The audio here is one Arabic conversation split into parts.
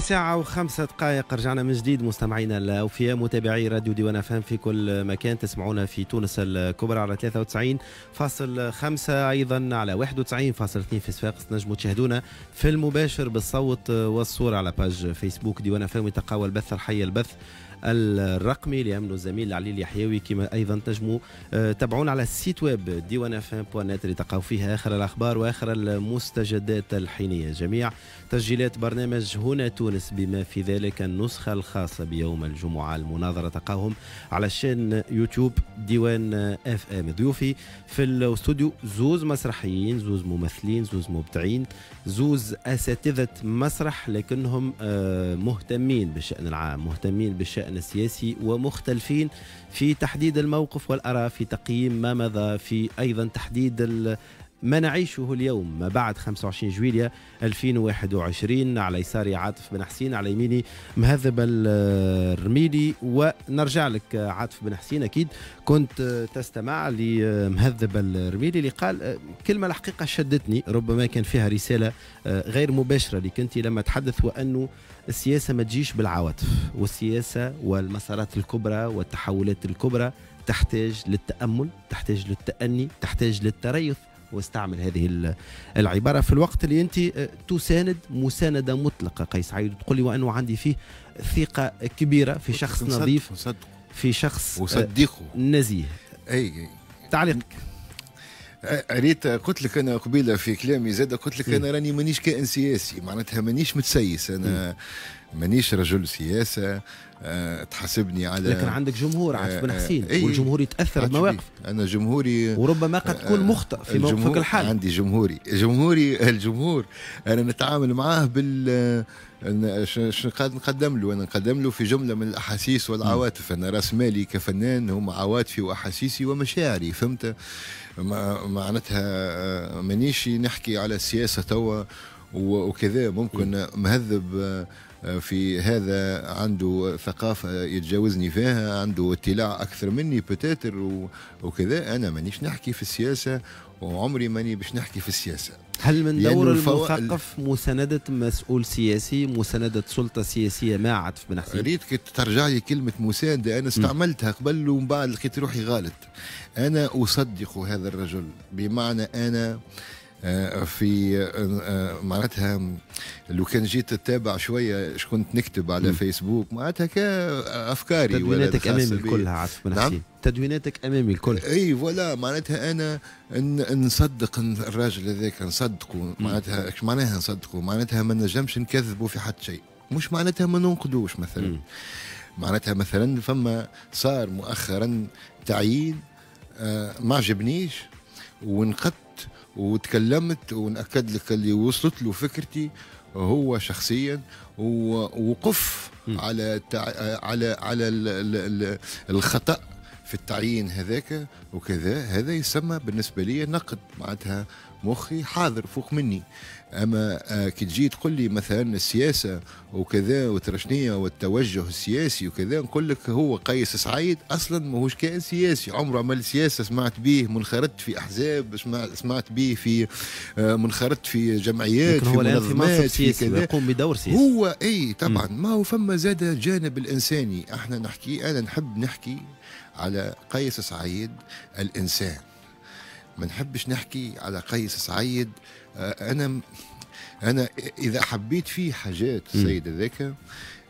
ساعة وخمسة دقائق. رجعنا من جديد. مستمعينا الأوفياء متابعي راديو ديوان اف إم في كل مكان تسمعونا في تونس الكبرى على 93.5 أيضا على 91.2 في صفاقس. تنجموا تشاهدونا في المباشر بالصوت والصورة على page Facebook ديوان اف إم تلقاو البث الحي البث. الرقمي ليمنو الزميل علي اليحيوي كما أيضا تنجموا آه، تابعونا على ال site web ديوان اف إم point net اللي تلقاو فيها آخر الأخبار وآخر المستجدات الحينية. جميع تسجيلات برنامج هنا تونس بما في ذلك النسخة الخاصة بيوم الجمعة. المناظرة تلقاهم على ال chaîne YouTube ديوان اف إم. ضيوفي في الاستوديو زوز مسرحيين زوز ممثلين زوز مبدعين زوز أساتذة مسرح لكنهم آه، مهتمين بالشان العام مهتمين بالشان الشأن السياسي ومختلفين في تحديد الموقف والآراء في تقييم ما مضى في أيضا تحديد ما نعيشه اليوم. ما بعد 25 جويلية 2021 على يساري عاطف بن حسين على يميني مهذب الرميلي ونرجع لك عاطف بن حسين أكيد كنت تستمع لمهذب الرميلي اللي قال كلمة الحقيقة شدتني ربما كان فيها رسالة غير مباشرة لك أنت لما تحدث وأنه السياسة ما تجيش بالعواطف والسياسة والمسارات الكبرى والتحولات الكبرى تحتاج للتأمل تحتاج للتأني تحتاج للتريث. واستعمل هذه العبارة. في الوقت اللي أنت آه، تساند مساندة مطلقة قيس سعيد تقول لي وأنه عندي فيه ثقة كبيرة في شخص نظيف في شخص وصدقه. آه، نزيه. أي تعليقك ريت قلت لك أنا قبيلة في كلامي زاد قلت لك أنا راني مانيش كائن سياسي معناتها مانيش متسيس. أنا مانيش رجل سياسة أه تحاسبني على لكن عندك جمهور عارف بن حسين. أه والجمهور يتأثر بمواقف. أنا جمهوري وربما قد تكون مخطئ في موقفك الحالي. عندي جمهوري. جمهوري الجمهور. أنا نتعامل معاه بال نقدم له. أنا نقدم له في جملة من الأحاسيس والعواطف. أنا راس مالي كفنان هم عواطفي وأحاسيسي ومشاعري فهمت؟ معناتها آه، مانيش نحكي على السياسة توا وكذا. ممكن مهذب آه، في هذا عنده ثقافة يتجاوزني فيها عنده اطلاع أكثر مني بتاتر وكذا. أنا مانيش نحكي في السياسة وعمري ماني باش نحكي في السياسة. هل من دور المثقف مساندة مسؤول سياسي مساندة سلطة سياسية ما عاطف بن حسين ريت ترجع لي كلمة مساندة. أنا استعملتها قبل ومن بعد لقيت روحي غلط. أنا أصدق هذا الرجل. بمعنى أنا آه، في آه، آه، معناتها لو كان جيت تتابع شوية إيش كنت نكتب على م. فيسبوك معناتها كافكاري تدويناتك أمامي الكل عاطف بن نعم. تدويناتك أمامي الكل. إي ولا معناتها أنا نصدق الراجل هذاك نصدقه معناتها إيش معناها نصدقه؟ معناتها ما نجمش نكذبوا في حد شيء. مش معناتها ما ننقدوش مثلا. م. معناتها مثلا فما صار مؤخرا تعيين آه ما عجبنيش ونقدت وتكلمت ونأكد لك اللي وصلت له فكرتي هو شخصيا ووقف على على على الخطأ في التعيين هذاك وكذا. هذا يسمى بالنسبة لي نقد معناتها مخي حاضر فوق مني. أما آه، كي تجي تقول لي مثلا السياسة وكذا وترشنيه والتوجه السياسي وكذا نقول لك هو قيس سعيد أصلا ماهوش كائن سياسي. عمره عمل سياسه سمعت به منخرط في أحزاب سمعت به في آه، منخرط في جمعيات في منظمات في كذا. يقوم بدور سياسي. هو إي طبعا. ما هو فما زاد الجانب الإنساني. إحنا نحكي أنا نحب نحكي على قيس سعيد الإنسان. ما نحبش نحكي على قيس سعيد أنا أنا إذا حبيت فيه حاجات السيد هذاك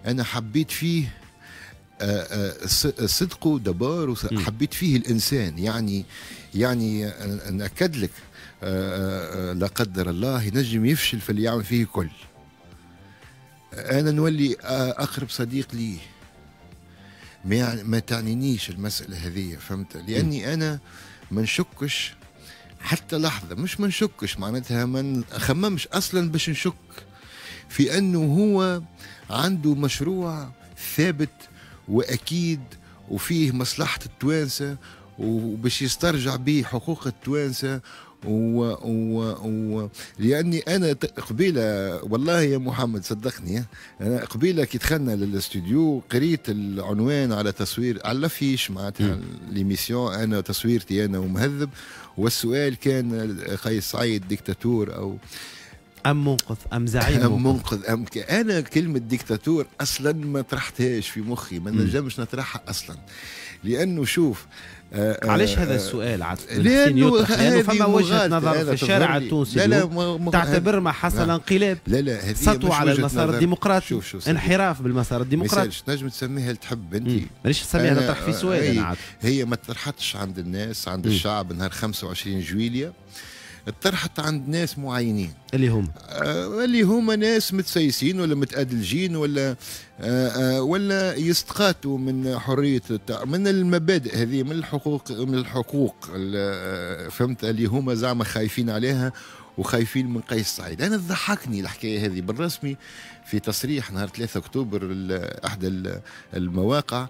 أنا حبيت فيه آه، آه، صدقه دبار حبيت فيه الإنسان. يعني يعني ناكد لك لا قدر الله ينجم يفشل في اللي يعمل فيه كل أنا نولي أقرب صديق ليه ما ما تعنينيش المسألة هذه فهمت؟ لأني أنا ما نشكش حتى لحظة مش ما نشكش معناتها ما نخممش أصلا باش نشك في أنه هو عنده مشروع ثابت وأكيد وفيه مصلحة التوانسة وباش يسترجع به حقوق التوانسة و... و... و... لأني أنا قبيلة والله يا محمد صدقني أنا قبيلة كي دخلنا للاستوديو قريت العنوان على تصوير على ال affiche معناتها l'émission أنا تصويرتي أنا ومهذب والسؤال كان قيس سعيد ديكتاتور أو أم منقذ أم زعيم أم منقذ. أم ك... أنا كلمة ديكتاتور أصلا ما طرحتهاش في مخي ما نجمش نطرحها أصلا. لأنه شوف آه، علاش هذا السؤال عاد؟ لأنه, فما وجهة نظر في الشارع التونسي. لا لا. تعتبر ما حصل انقلاب. لا لا سطو على المسار الديمقراطي. شوف شوف انحراف بالمسار الديمقراطي. نجم تسميها اللي تحب انت مانيش تسميها نطرح في سؤال هي, هي ما طرحتش عند الناس عند. الشعب نهار 25 جويليا. طرحت عند ناس معينين. اللي هم؟ آه اللي هم ناس متسيسين ولا متأدلجين ولا آه آه ولا يستقاتوا من حرية من المبادئ هذه من الحقوق من الحقوق آه، فهمت؟ اللي هم زعما خايفين عليها وخايفين من قيس سعيد أنا تضحكني الحكاية هذه بالرسمي في تصريح نهار 3 أكتوبر احدى المواقع.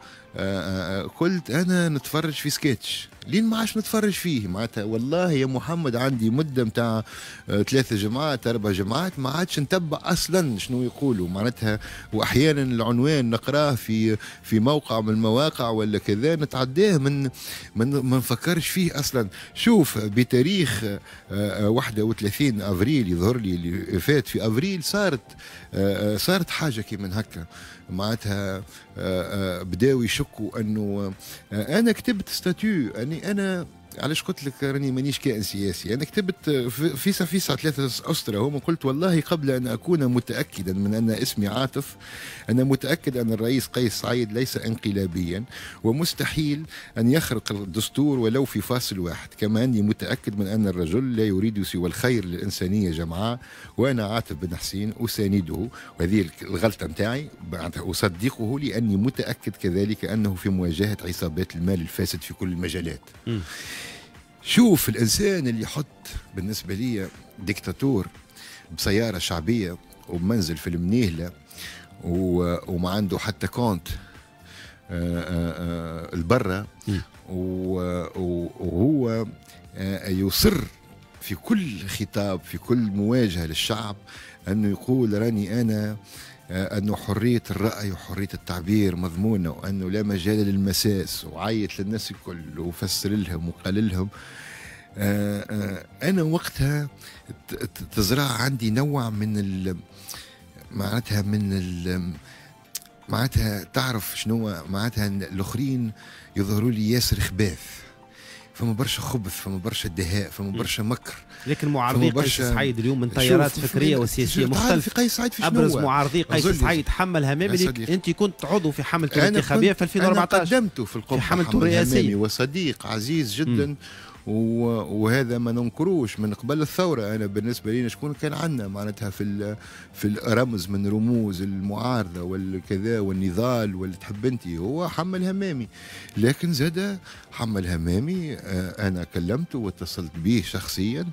قلت أنا نتفرج في سكتش لين ما عادش نتفرج فيه؟ معناتها والله يا محمد عندي مدة متاع آه، ثلاثة جماعات أربع جماعات ما عادش نتبع أصلا شنو يقولوا. معناتها واحيانا العنوان نقراه في في موقع من المواقع ولا كذا نتعداه من من ما نفكرش فيه أصلا. شوف بتاريخ 31 أفريل يظهر لي اللي فات في أفريل صارت صارت حاجة كي من هكا. معناتها بداوا يشكوا أنه أنا كتبت statut اني أنا علاش قلت لك راني مانيش كائن سياسي؟ أنا كتبت في فيسع ثلاثة أسطرة هم قلت والله قبل أن أكون متأكدا من أن اسمي عاطف أنا متأكد أن الرئيس قيس سعيد ليس انقلابيا ومستحيل أن يخرق الدستور ولو في فاصل واحد. كما أني متأكد من أن الرجل لا يريد سوى الخير للإنسانية جمعاء وأنا عاطف بن حسين أسانده. وهذه الغلطة نتاعي أصدقه لأني متأكد كذلك أنه في مواجهة عصابات المال الفاسد في كل المجالات. شوف الإنسان اللي يحط بالنسبة لي ديكتاتور بسيارة شعبية وبمنزل في المنيهله وما عنده حتى كونت آه، آه، آه، البرة. وهو يصر في كل خطاب في كل مواجهة للشعب أنه يقول راني أنا أنه حرية الرأي وحرية التعبير مضمونة وأنه لا مجال للمساس وعيط للناس الكل وفسر لهم وقال لهم آه، آه، أنا وقتها تزرع عندي نوع من معناتها من معناتها تعرف شنو معناتها الآخرين يظهروا لي ياسر خباث. فما برشا خبث فما برشا دهاء فما برشا مكر. لكن معارضي قيس سعيد اليوم من تيارات فكرية وسياسية مختلفه في قيس سعيد في أبرز معارضي قيس سعيد حمل همامي أنت كنت عضو في حملته الانتخابية في 2014 أنا قدمته في القمه في الرئاسية. وصديق عزيز جدا. م. وهذا ما ننكروش من قبل الثورة. أنا بالنسبة لي شكون كان عندنا معناتها في في الرمز من رموز المعارضة والكذا والنضال واللي تحب أنت. هو حمل همامي لكن زاد حمل همامي آه، أنا كلمته واتصلت به شخصيا.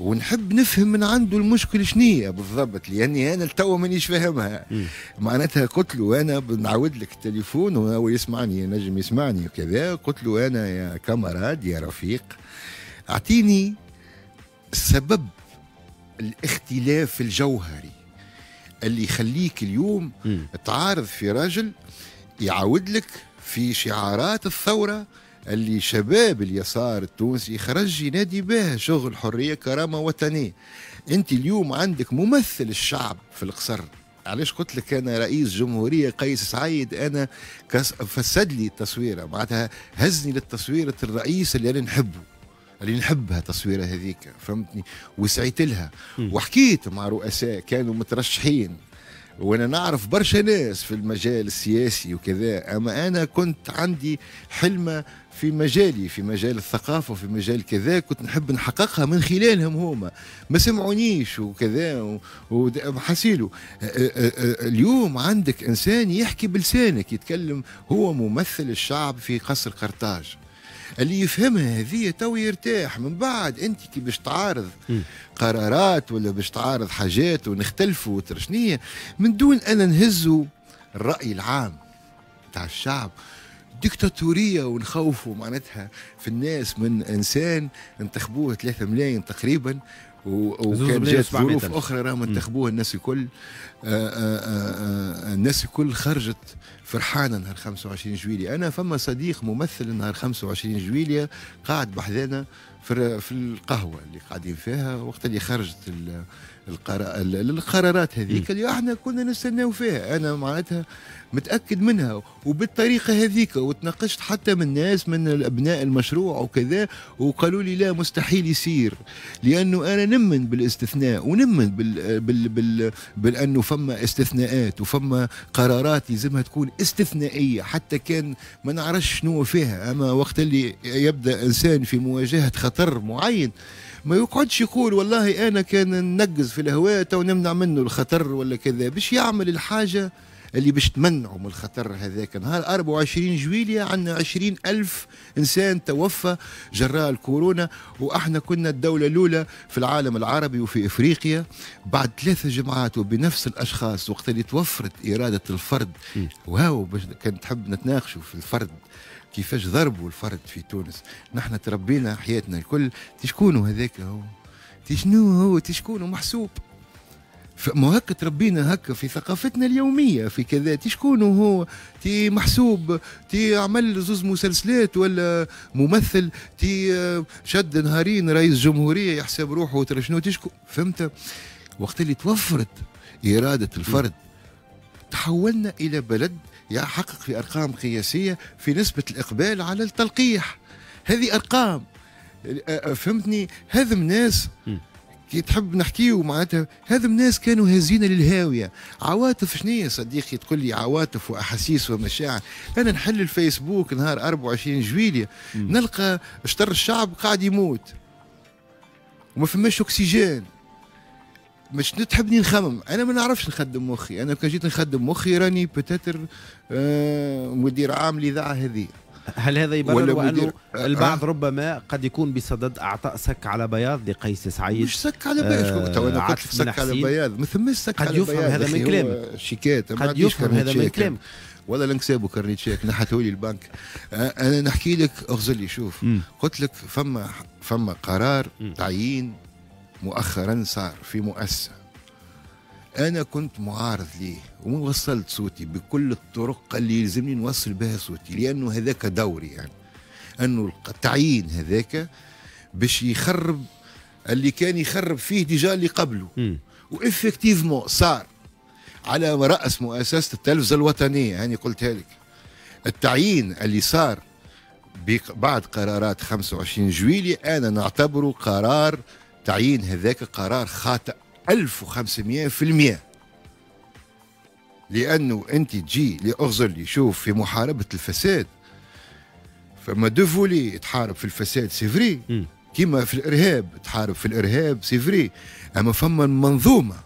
ونحب نفهم من عنده المشكلة شنية بالضبط لأني أنا التو مانيش فاهمها. معناتها قلت له أنا بنعود لك التليفون وهو يسمعني نجم يسمعني وكذا. قلت له أنا يا كامراد يا رفيق أعطيني سبب الاختلاف الجوهري اللي يخليك اليوم تعارض في رجل يعاود لك في شعارات الثورة اللي شباب اليسار التونسي خرج ينادي بها شغل حرية كرامة وطنية. أنت اليوم عندك ممثل الشعب في القصر. علاش قلت لك أنا رئيس جمهورية قيس سعيد أنا فسد لي التصويرة. معناتها هزني للتصويره الرئيس اللي أنا نحبه اللي نحبها تصويرة هذيك فهمتني؟ وسعيت لها. وحكيت مع رؤساء كانوا مترشحين. وأنا نعرف برشا ناس في المجال السياسي وكذا أما أنا كنت عندي حلمة في مجالي في مجال الثقافة وفي مجال كذا كنت نحب نحققها من خلالهم هما. ما سمعونيش وكذا وحسيلوا اليوم عندك إنسان يحكي بلسانك يتكلم هو ممثل الشعب في قصر قرطاج. اللي يفهمها هذه تو يرتاح. من بعد أنت كي باش تعارض قرارات ولا باش تعارض حاجات ونختلفوا وترشنية من دون أن نهزوا الرأي العام تاع الشعب. ديكتاتورية ونخوفوا معناتها في الناس من إنسان انتخبوه 3 ملايين تقريبا وكان جات ظروف أخرى راهم انتخبوها الناس الكل. آه، آه، آه، الناس الكل خرجت فرحانة نهار 25 جويليا أنا فما صديق ممثل نهار 25 جويليا قاعد بحذانا في في القهوة اللي قاعدين فيها وقت اللي خرجت القرارات هذيك اللي إحنا كنا نستناو فيها. أنا معناتها متأكد منها وبالطريقة هذيك وتناقشت حتى من ناس من ابناء المشروع وكذا وقالوا لي لا مستحيل يصير لأنه أنا نمن بالاستثناء ونمن بال بال بال بانه فما استثناءات وفما قرارات يلزمها تكون استثنائية حتى كان ما نعرفش شنو فيها. أما وقت اللي يبدأ إنسان في مواجهة خطر معين ما يقعدش يقول والله أنا كان ننقز في الهواء تو نمنع منه الخطر ولا كذا. باش يعمل الحاجة اللي باش تمنعوا من الخطر هذاك نهار. 24 جويلية عندنا 20 ألف إنسان توفى جراء الكورونا. وإحنا كنا الدولة الأولى في العالم العربي وفي إفريقيا. بعد ثلاثة جمعات وبنفس الأشخاص وقت اللي توفرت إرادة الفرد. وهو باش كان تحب نتناقشوا في الفرد كيفاش ضربوا الفرد في تونس. نحن تربينا حياتنا الكل. تشكونوا هذاك هو؟ تشنو هو؟ تشكونوا محسوب. ما هكا تربينا هكا في ثقافتنا اليومية في كذا. تي شكون هو؟ تي محسوب تي عمل زوز مسلسلات ولا ممثل؟ تي شد نهارين رئيس جمهورية يحسب روحه ترى شنو؟ تشكو فهمت؟ وقت اللي توفرت إرادة الفرد تحولنا إلى بلد يحقق في أرقام قياسية في نسبة الإقبال على التلقيح. هذه أرقام فهمتني؟ هذم ناس كي تحب نحكيو معناتها هذا الناس كانوا هازين للهاوية. عواطف شنية صديقي؟ تقول لي عواطف وأحاسيس ومشاعر. أنا نحل الفيسبوك نهار 24 جويلية. نلقى شطر الشعب قاعد يموت. وما فماش أكسجين. مش تحبني نخمم أنا ما نعرفش نخدم مخي. أنا كان جيت نخدم مخي راني بتاتر آه مدير عام الاذاعه هذه. هل هذا يبرر؟ وانه البعض أه؟ ربما قد يكون بصدد أعطاء سك على بياض لقيس سعيد. مش سك على بياض آه تو أنا قلت سك على بياض. ما ثماش سك قد على يفهم بياض هذا من كلامك شيكات. قد يفهم هذا من كلامك ولا لنكسبوا carnet chèque نحته لي البنك. أنا نحكي لك اغزر لي شوف. م. قلت لك فما فما قرار. تعيين مؤخرا صار في مؤسسة. أنا كنت معارض ليه ووصلت صوتي بكل الطرق اللي يلزمني نوصل بها صوتي لأنه هذاك دوري يعني. أنه التعيين هذاك باش يخرب اللي كان يخرب فيه déjà اللي قبله. و effectivement صار على رأس مؤسسة التلفزة الوطنية هاني قلتها لك. التعيين اللي صار بعد قرارات 25 جويلية أنا نعتبره قرار تعيين هذاك قرار خاطئ. 1500% لأنه أنت تجي لاغزر لي شوف في محاربة الفساد. فما deux volets تحارب في الفساد c'est vrai. كيما في الإرهاب تحارب في الإرهاب c'est vrai. أما فما منظومه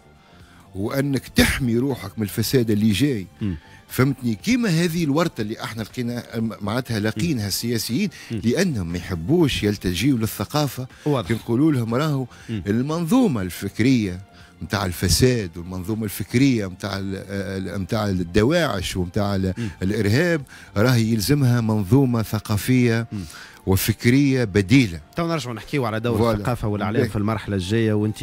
وأنك تحمي روحك من الفساد اللي جاي. م. فهمتني؟ كيما هذه الورطة اللي إحنا لقينا معناتها لاقينها السياسيين. لأنهم ما يحبوش يلتجيوا للثقافة. نقولوا لهم راهو المنظومة الفكرية نتاع الفساد والمنظومة الفكرية نتاع نتاع الدواعش ونتاع الإرهاب راهي يلزمها منظومة ثقافية وفكرية بديلة. تو نرجعوا نحكيو على دور الثقافة والإعلام في المرحلة الجاية وأنت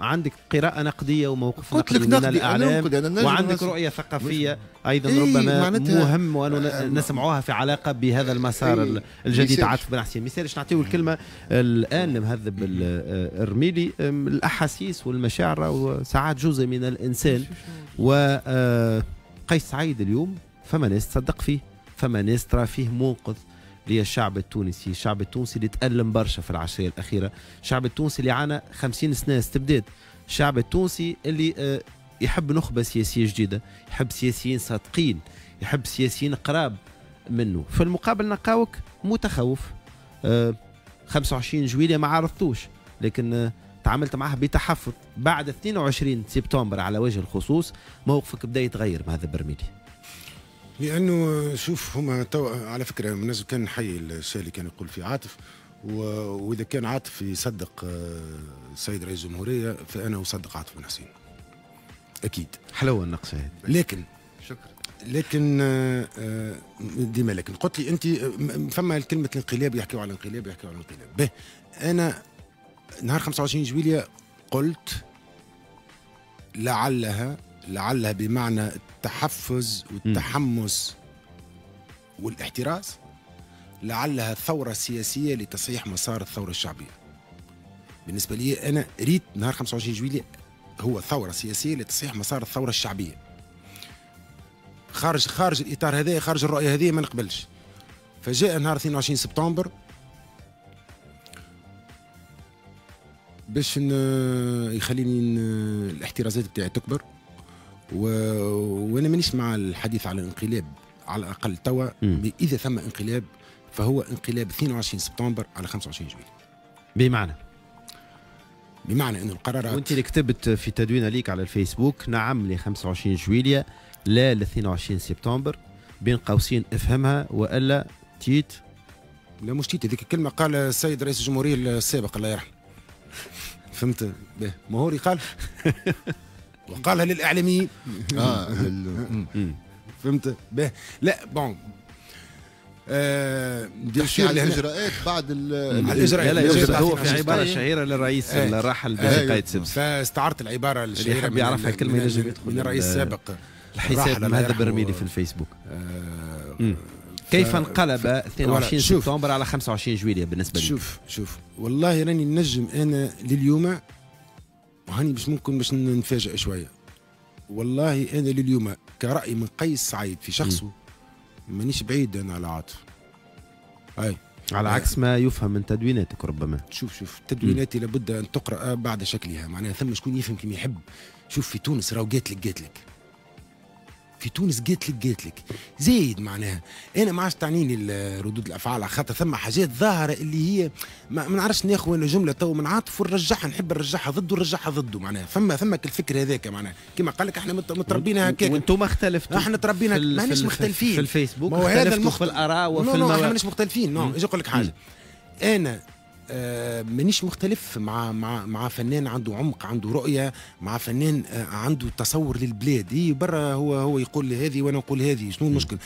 عندك قراءة نقدية وموقف نقدي من الإعلام وعندك رؤية ثقافية أيضا إيه ربما مهم وانه آه نسمعوها في علاقة بهذا المسار إيه الجديد. عاطف بن حسين. مثالش نعطيه الكلمة الآن مهذب الرميلي الأحاسيس والمشاعر وساعات جزء من الإنسان. و قيس سعيد اليوم فما ناس تصدق فيه؟ فما ناس ترى فيه منقذ؟ للشعب التونسي. الشعب التونسي اللي تألم برشا في العشرية الأخيرة. الشعب التونسي اللي عانى خمسين سنة استبداد. الشعب التونسي اللي آه، يحب نخبة سياسية جديدة يحب سياسيين صادقين يحب سياسيين قراب منه. في المقابل نلقاوك متخوف. 25 آه، جويلية ما عرضتوش لكن آه، تعاملت معها بتحفظ. بعد 22 سبتمبر على وجه الخصوص موقفك بدأ يتغير مع هذا البرميلي لأنه شوف هما تو على فكرة بالنسبة كان نحيي الشيء اللي كان يقول فيه عاطف وإذا كان عاطف يصدق السيد رئيس الجمهورية فأنا أصدق عاطف بن حسين. أكيد. حلوة النقصه هذه لكن شكرا. لكن ديما لكن. قلت لي أنت فما كلمة الانقلاب يحكيوا على الانقلاب يحكيوا على الانقلاب به. أنا نهار 25 جويلية قلت لعلها لعلها بمعنى التحفز والتحمس والاحتراس لعلها ثورة سياسية لتصحيح مسار الثورة الشعبية. بالنسبة لي أنا ريت نهار 25 جويلية هو ثورة سياسية لتصحيح مسار الثورة الشعبية. خارج خارج الإطار هذا خارج الرؤية هذه ما نقبلش. فجاء نهار 22 سبتمبر باش يخليني الاحترازات بتاعي تكبر. و... وأنا مانيش مع الحديث على الانقلاب على الأقل توا إذا ثم انقلاب فهو انقلاب 22 سبتمبر على 25 جويلية بمعنى؟ بمعنى انه القرارات وأنت اللي كتبت في تدوين ليك على الفيسبوك نعم ل 25 جويلية لا ل 22 سبتمبر بين قوسين افهمها وألا تيت. لا مش تيت هذيك الكلمة قال السيد رئيس الجمهورية السابق الله يرحمه. فهمت؟ به. مهوري قال. وقالها للإعلاميين. آه فهمت؟ به لا بون. آه تحكي على الإجراءات بعد الإجراءات. لا لا هو في عبارة شهيره للرئيس آه. الراحل باجي قايد سبس فاستعرت العبارة الشهيره اللي يحب يعرفها كلمه ينجم يدخل من الرئيس السابق الحساب هذا برميلي في الفيسبوك. آه كيف انقلب 22 سبتمبر على 25 جويلية بالنسبة لي؟ شوف شوف. والله راني نجم أنا لليوم وهاني باش ممكن باش نفاجئ شوية. والله أنا لليوم كرأي من قيس سعيد في شخصه مانيش بعيد أنا على عاطف. اي على عكس ما يفهم من تدويناتك ربما. شوف شوف تدويناتي لابد أن تقرأ بعد شكلها. معناها ثم شكون يفهم كيما يحب. شوف في تونس راهو قالت لك قالت لك في تونس قالت لك قالت لك. زايد معناها. أنا ما عادش تعنيني ردود الأفعال على خاطر ثم حاجات ظاهرة اللي هي ما, نعرفش ناخذ أنا جمله تو من عاطف ونرجعها نحب نرجعها ضده ونرجعها ضده معناها. ثم ثم الفكر هذاك معناها. كما قال لك إحنا متربيين هكاك. وأنتم اختلفتوا إحنا تربينا مانيش مختلفين في الفيسبوك ما هو هذا المخ... في الآراء وفي المواقف إحنا مانيش مختلفين. non أجي أقول لك حاجة؟ أنا مانيش مختلف مع مع مع فنان عنده عمق عنده رؤية مع فنان آه عنده تصور للبلاد. هي برا هو هو يقول لي هذه وأنا نقول هذه شنو المشكل؟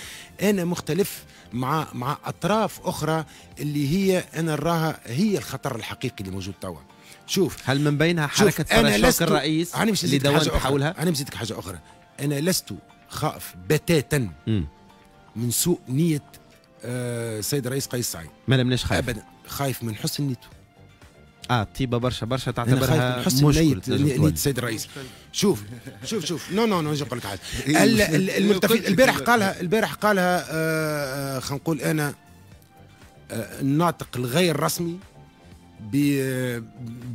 أنا مختلف مع مع أطراف أخرى اللي هي أنا نراها هي الخطر الحقيقي اللي موجود توا. شوف هل من بينها حركة فراشوك الرئيس أنا مش اللي دونت حولها أنا مش حاجة أخرى. أنا لست خائف بتاتا من سوء نية آه سيد الرئيس قيس سعيد. ما لمناش خايف ابدا. خايف من حسن نيته آه طيبه برشا برشا تعتبرها من حسن نية نية السيد الرئيس. شوف شوف شوف. نو نو نو نجي نقول لك حاجة الملتفت البارح قالها البارح قالها آه خلينا نقول أنا آه الناطق الغير رسمي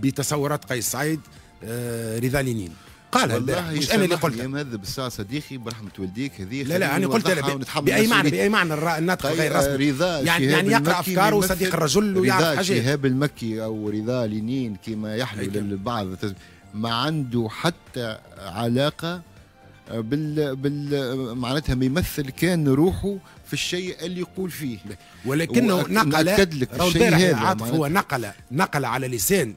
بتصورات قيس سعيد آه رضا لينين. قالها مش أنا اللي قلت. هذا بالساعة صديقي برحمة والديك هذه لا لا أنا قلت بأي معنى بأي معنى الناطق غير رسمي؟ رضا يعني يعني يقرأ أفكاره صديق الرجل ويعرف حاجات شهاب المكي أو رضا لينين كما يحلو للبعض. ما عنده حتى علاقة بال بال معناتها ما يمثل كان روحه في الشيء اللي يقول فيه. ولكنه نقل عاطف هو نقل نقل على لسان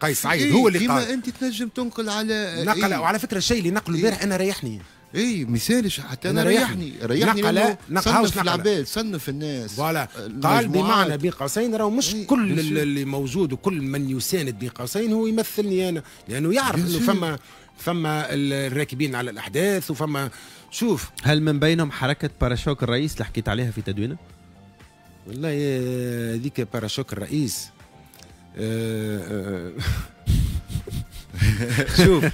قيس سعيد إيه هو اللي قال. كيما أنت تنجم تنقل على نقل إيه. وعلى فكرة الشيء اللي نقله البارح إيه أنا ريحني. اي ميسالش حتى أنا ريحني. ريحني. نقل صنف العباد صنف الناس voilà. قال بمعنى بين قوسين راهو مش إيه كل اللي موجود وكل من يساند بين قوسين هو يمثلني أنا. لأنه يعرف إنه فما فما الراكبين على الأحداث وفما شوف. هل من بينهم حركة parachoc الرئيس اللي حكيت عليها في تدوينه؟ والله هذيك باراشوك الرئيس. 呃呃呃 شوف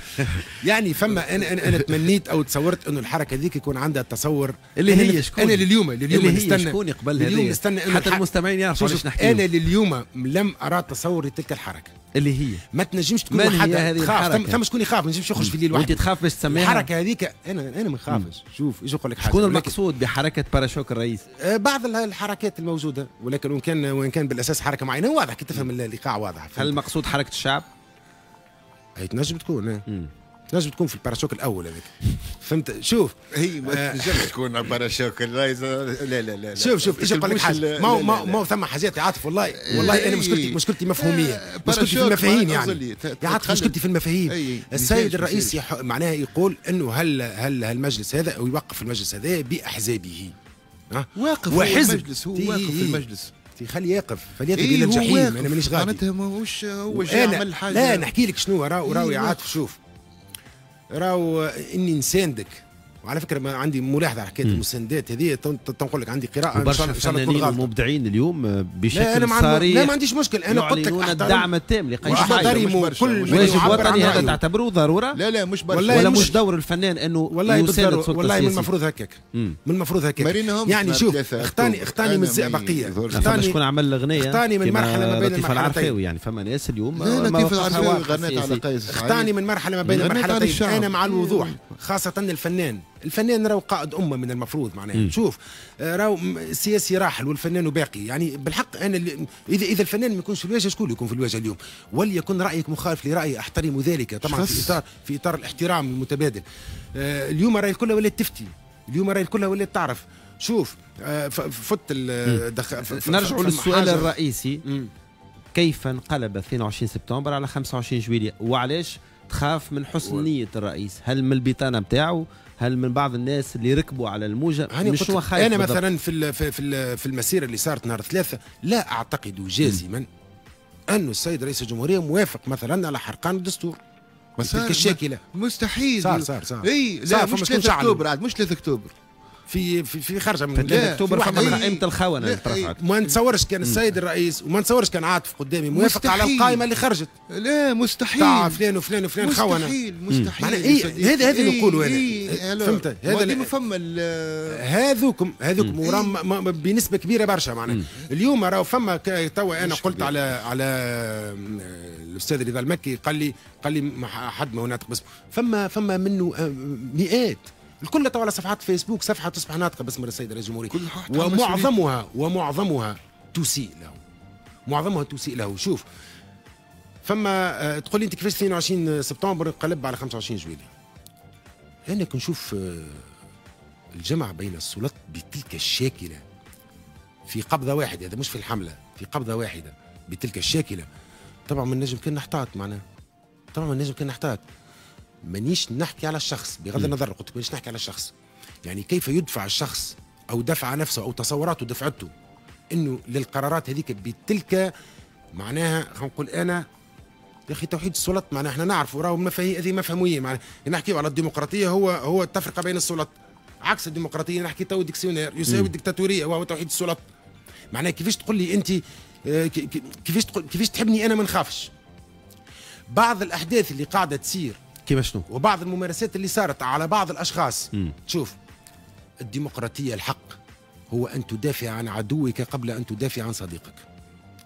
يعني فما أنا أنا أنا تمنيت أو تصورت إنه الحركة ذيك يكون عندها تصور. اللي هي شكون؟ أنا لليوم لليوم اللي هي شكون يقبل اليوم نستنى حتى المستمعين يعرفوا علاش نحكي أنا لليوم لم أرى تصور لتلك الحركة. اللي هي؟ ما تنجمش تكون حدا تخاف. ثم شكون يخاف ما نجمش يخرج في الليل وانت تخاف باش تسميها الحركة هذيك أنا أنا ما نخافش شوف إيش نقول لك حاجة. شكون المقصود بحركة باراشوك الرئيس؟ آه بعض الحركات الموجودة. ولكن وإن كان وإن كان بالأساس حركة معينة واضح كي تفهم اللقاء واضح. هل المقصود حركة الشعب؟ هي تنجم تكون إيه. تنجم تكون في ال parachoc الأول هذاك. فهمت؟ شوف هي ما تنجمش تكون parachoc لا لا لا لا شوف شوف إيش نقول لك حاجة. ما ما ما ثم حاجات يا عاطف والله والله أنا مشكلتي مشكلتي مفهومية. مشكلتي في المفاهيم يعني. يا عاطف مشكلتي في المفاهيم. السيد الرئيس معناها يقول إنه هل هل المجلس هذا أو يوقف المجلس هذا بأحزابه؟ واقف وحزب. المجلس هو واقف في المجلس. خليه يقف فليذهب إيه إلى الجحيم أنا مانيش غادي. معناتها ماهوش هو يعمل حاجة. لا نحكي لك شنو راهو راهو يا عاطف شوف. راهو إني نساندك. وعلى فكرة ما عندي ملاحظة على حكاية المساندات هذه. تنقول لك عندي قراءة. إن شاء الله فنانين ومبدعين اليوم لا بشكل عندي صريح لا ما عنديش مشكل أنا قلت لك الدعم التام مش برشا، كل واجب يعبر عن وطني هذا. تعتبره ضرورة؟ لا لا مش برشا ولا مش- مش دور الفنان إنه والله يساند والله من المفروض هكاك. من المفروض هكاك. يعني شوف اختاني. اختاني من الزئبقيه اختاني شكون عمل الأغنية؟ اختاني من كما مرحلة ما بين لطيف المرحلتين. العرفاوي يعني فما ناس اليوم لا لا وقفوش العرفاوي غنت على. قيس اختاني من مرحلة ما بين المرحلتين. الشعب. أنا مع الوضوح. خاصة الفنان الفنان راهو قائد أمة من المفروض معناها. شوف آه، راهو السياسي راحل والفنان باقي يعني بالحق أنا اللي اذا إذا الفنان ما يكونش في الواجهه شكون يكون في الواجهه اليوم؟ وليكن رأيك مخالف لرايي أحترم ذلك طبعا في. اطار في إطار الاحترام المتبادل. آه، اليوم راهي الكل ولات تفتي. اليوم راهي الكل ولات تعرف. شوف آه، فت نرجع للسؤال الرئيسي. مم. كيف انقلب 22 سبتمبر على 25 جويلية؟ وعلاش تخاف من حسن و- نية الرئيس؟ هل من البطانة بتاعه؟ هل من بعض الناس اللي ركبوا على الموجة هاني مش هو خايف أنا بالضبط. مثلا في ال- في في ال- في المسيرة اللي صارت نهار ثلاثة لا أعتقد جازما أن السيد رئيس الجمهورية موافق مثلا على حرقان الدستور الشاكلة مستحيل صار صار صار إي صار، لا فما مش شكون 3 شعل. أكتوبر عاد مش 3 أكتوبر في في في خارجه من في لا، 3 اكتوبر فما لا، ترفعت ما نتصورش كان السيد الرئيس وما نتصورش كان عاطف قدامي موافق على. القائمة اللي خرجت. لا مستحيل. تاع فلان وفلان وفلان خونة. مستحيل. مستحيل إيه،. هذا- هذا اللي إيه، نقوله أنا. إيه،. فهمت؟ هذا فما هذوكم هذوكم وراهم بنسبة كبيرة برشا معناها. اليوم راهو فما توا أنا قلت. على على الأستاذ رضا المكي قال لي قال لي حد ما هو ناطق باسمه فما فما منه آه، مئات الكل على صفحات فيسبوك صفحة تصبح ناطقة باسم السيد رئيس الجمهوريه ومعظمها ومعظمها تسيء له. معظمها تسيء له. شوف فما آه، تقول لي انت كيفاش 22 سبتمبر انقلب على 25 جويلية؟ أنا كنشوف نشوف آه، الجمع بين السلطات بتلك الشاكلة في قبضة واحدة. هذا مش في الحملة في قبضة واحدة بتلك الشاكلة. طبعا من نجم كان نحتاط معناها. طبعا من نجم كان نحتاط مانيش نحكي على الشخص بغض النظر قلت مانيش نحكي على الشخص. يعني كيف يدفع الشخص أو دفع نفسه أو تصوراته دفعته إنه للقرارات هذيك بتلك معناها خلينا نقول أنا يا أخي توحيد السلطات معناها إحنا نعرفوا راهو المفاهيم هذه مفهوميه معناها. نحكيو على الديمقراطية هو هو التفرقه بين السلطات عكس الديمقراطية نحكي تو dictionnaire يساوي الدكتاتوريه وهو توحيد السلطات معناها كيفاش تقول لي أنت آه، كيفاش تقول كيفاش تحبني أنا ما نخافش؟ بعض الأحداث اللي قاعدة تصير كيما شنو؟ وبعض الممارسات اللي صارت على بعض الأشخاص. مم. شوف الديمقراطية الحق هو أن تدافع عن عدوك قبل أن تدافع عن صديقك.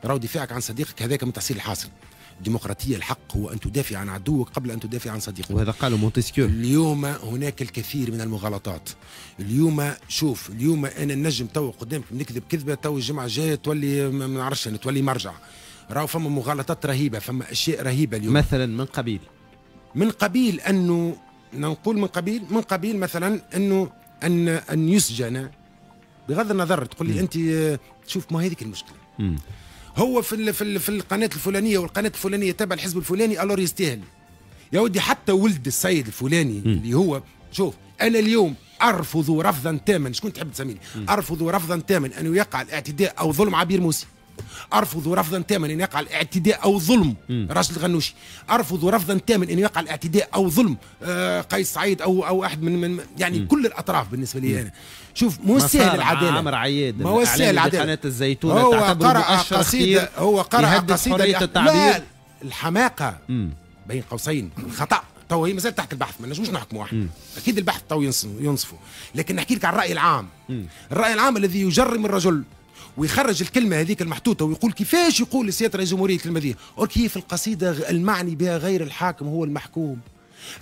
راهو دفاعك عن صديقك هذاك من تحصيل الحاصل الديمقراطية الحق هو أن تدافع عن عدوك قبل أن تدافع عن صديقك. وهذا قاله مونتسكيو. اليوم هناك الكثير من المغالطات. اليوم شوف اليوم أنا نجم تو قدامك نكذب كذبة تو الجمعة الجاية تولي ما نعرفش أنا، تولي مرجع. راهو فما مغالطات رهيبة فما أشياء رهيبة اليوم. مثلا من قبيل. من قبيل أنه نقول من قبيل من قبيل مثلا أنه ان أن يسجن. بغض النظر تقول لي أنت آه، شوف ما هذيك المشكلة. مم. هو في ال في, ال في القناة الفلانية والقناة الفلانية تبع الحزب الفلاني الور يستاهل. يا ودي حتى ولد السيد الفلاني اللي هو شوف أنا اليوم أرفض رفضا تاما. شكون تحب تسميني؟ أرفض رفضا تاما. أنه يقع الاعتداء أو ظلم عبير موسي. أرفض رفضا تاما أن يقع الاعتداء أو ظلم. راشد الغنوشي أرفض رفضا تاما أن يقع الاعتداء أو ظلم آه قيس سعيد أو أو أحد من, من يعني كل الأطراف بالنسبة لي أنا. شوف مو سهل العدالة. عامر عياد ما هو سهل العدالة. بقناة الزيتون هو قرأ قصيدة هو قرأ قصيده لأح- التعبير. الحماقة مم. بين قوسين الخطا تو هي مازال تحت البحث ما نجموش نحكموا واحد. أكيد البحث تو ينصف- ينصفوا لكن نحكي لك عن الرأي العام. الرأي العام الذي يجرم الرجل ويخرج الكلمة هذيك المحطوطة ويقول كيفاش يقول لسيادة رئيس الجمهورية الكلمة دي؟ القصيدة غ- المعني بها غير الحاكم هو المحكوم.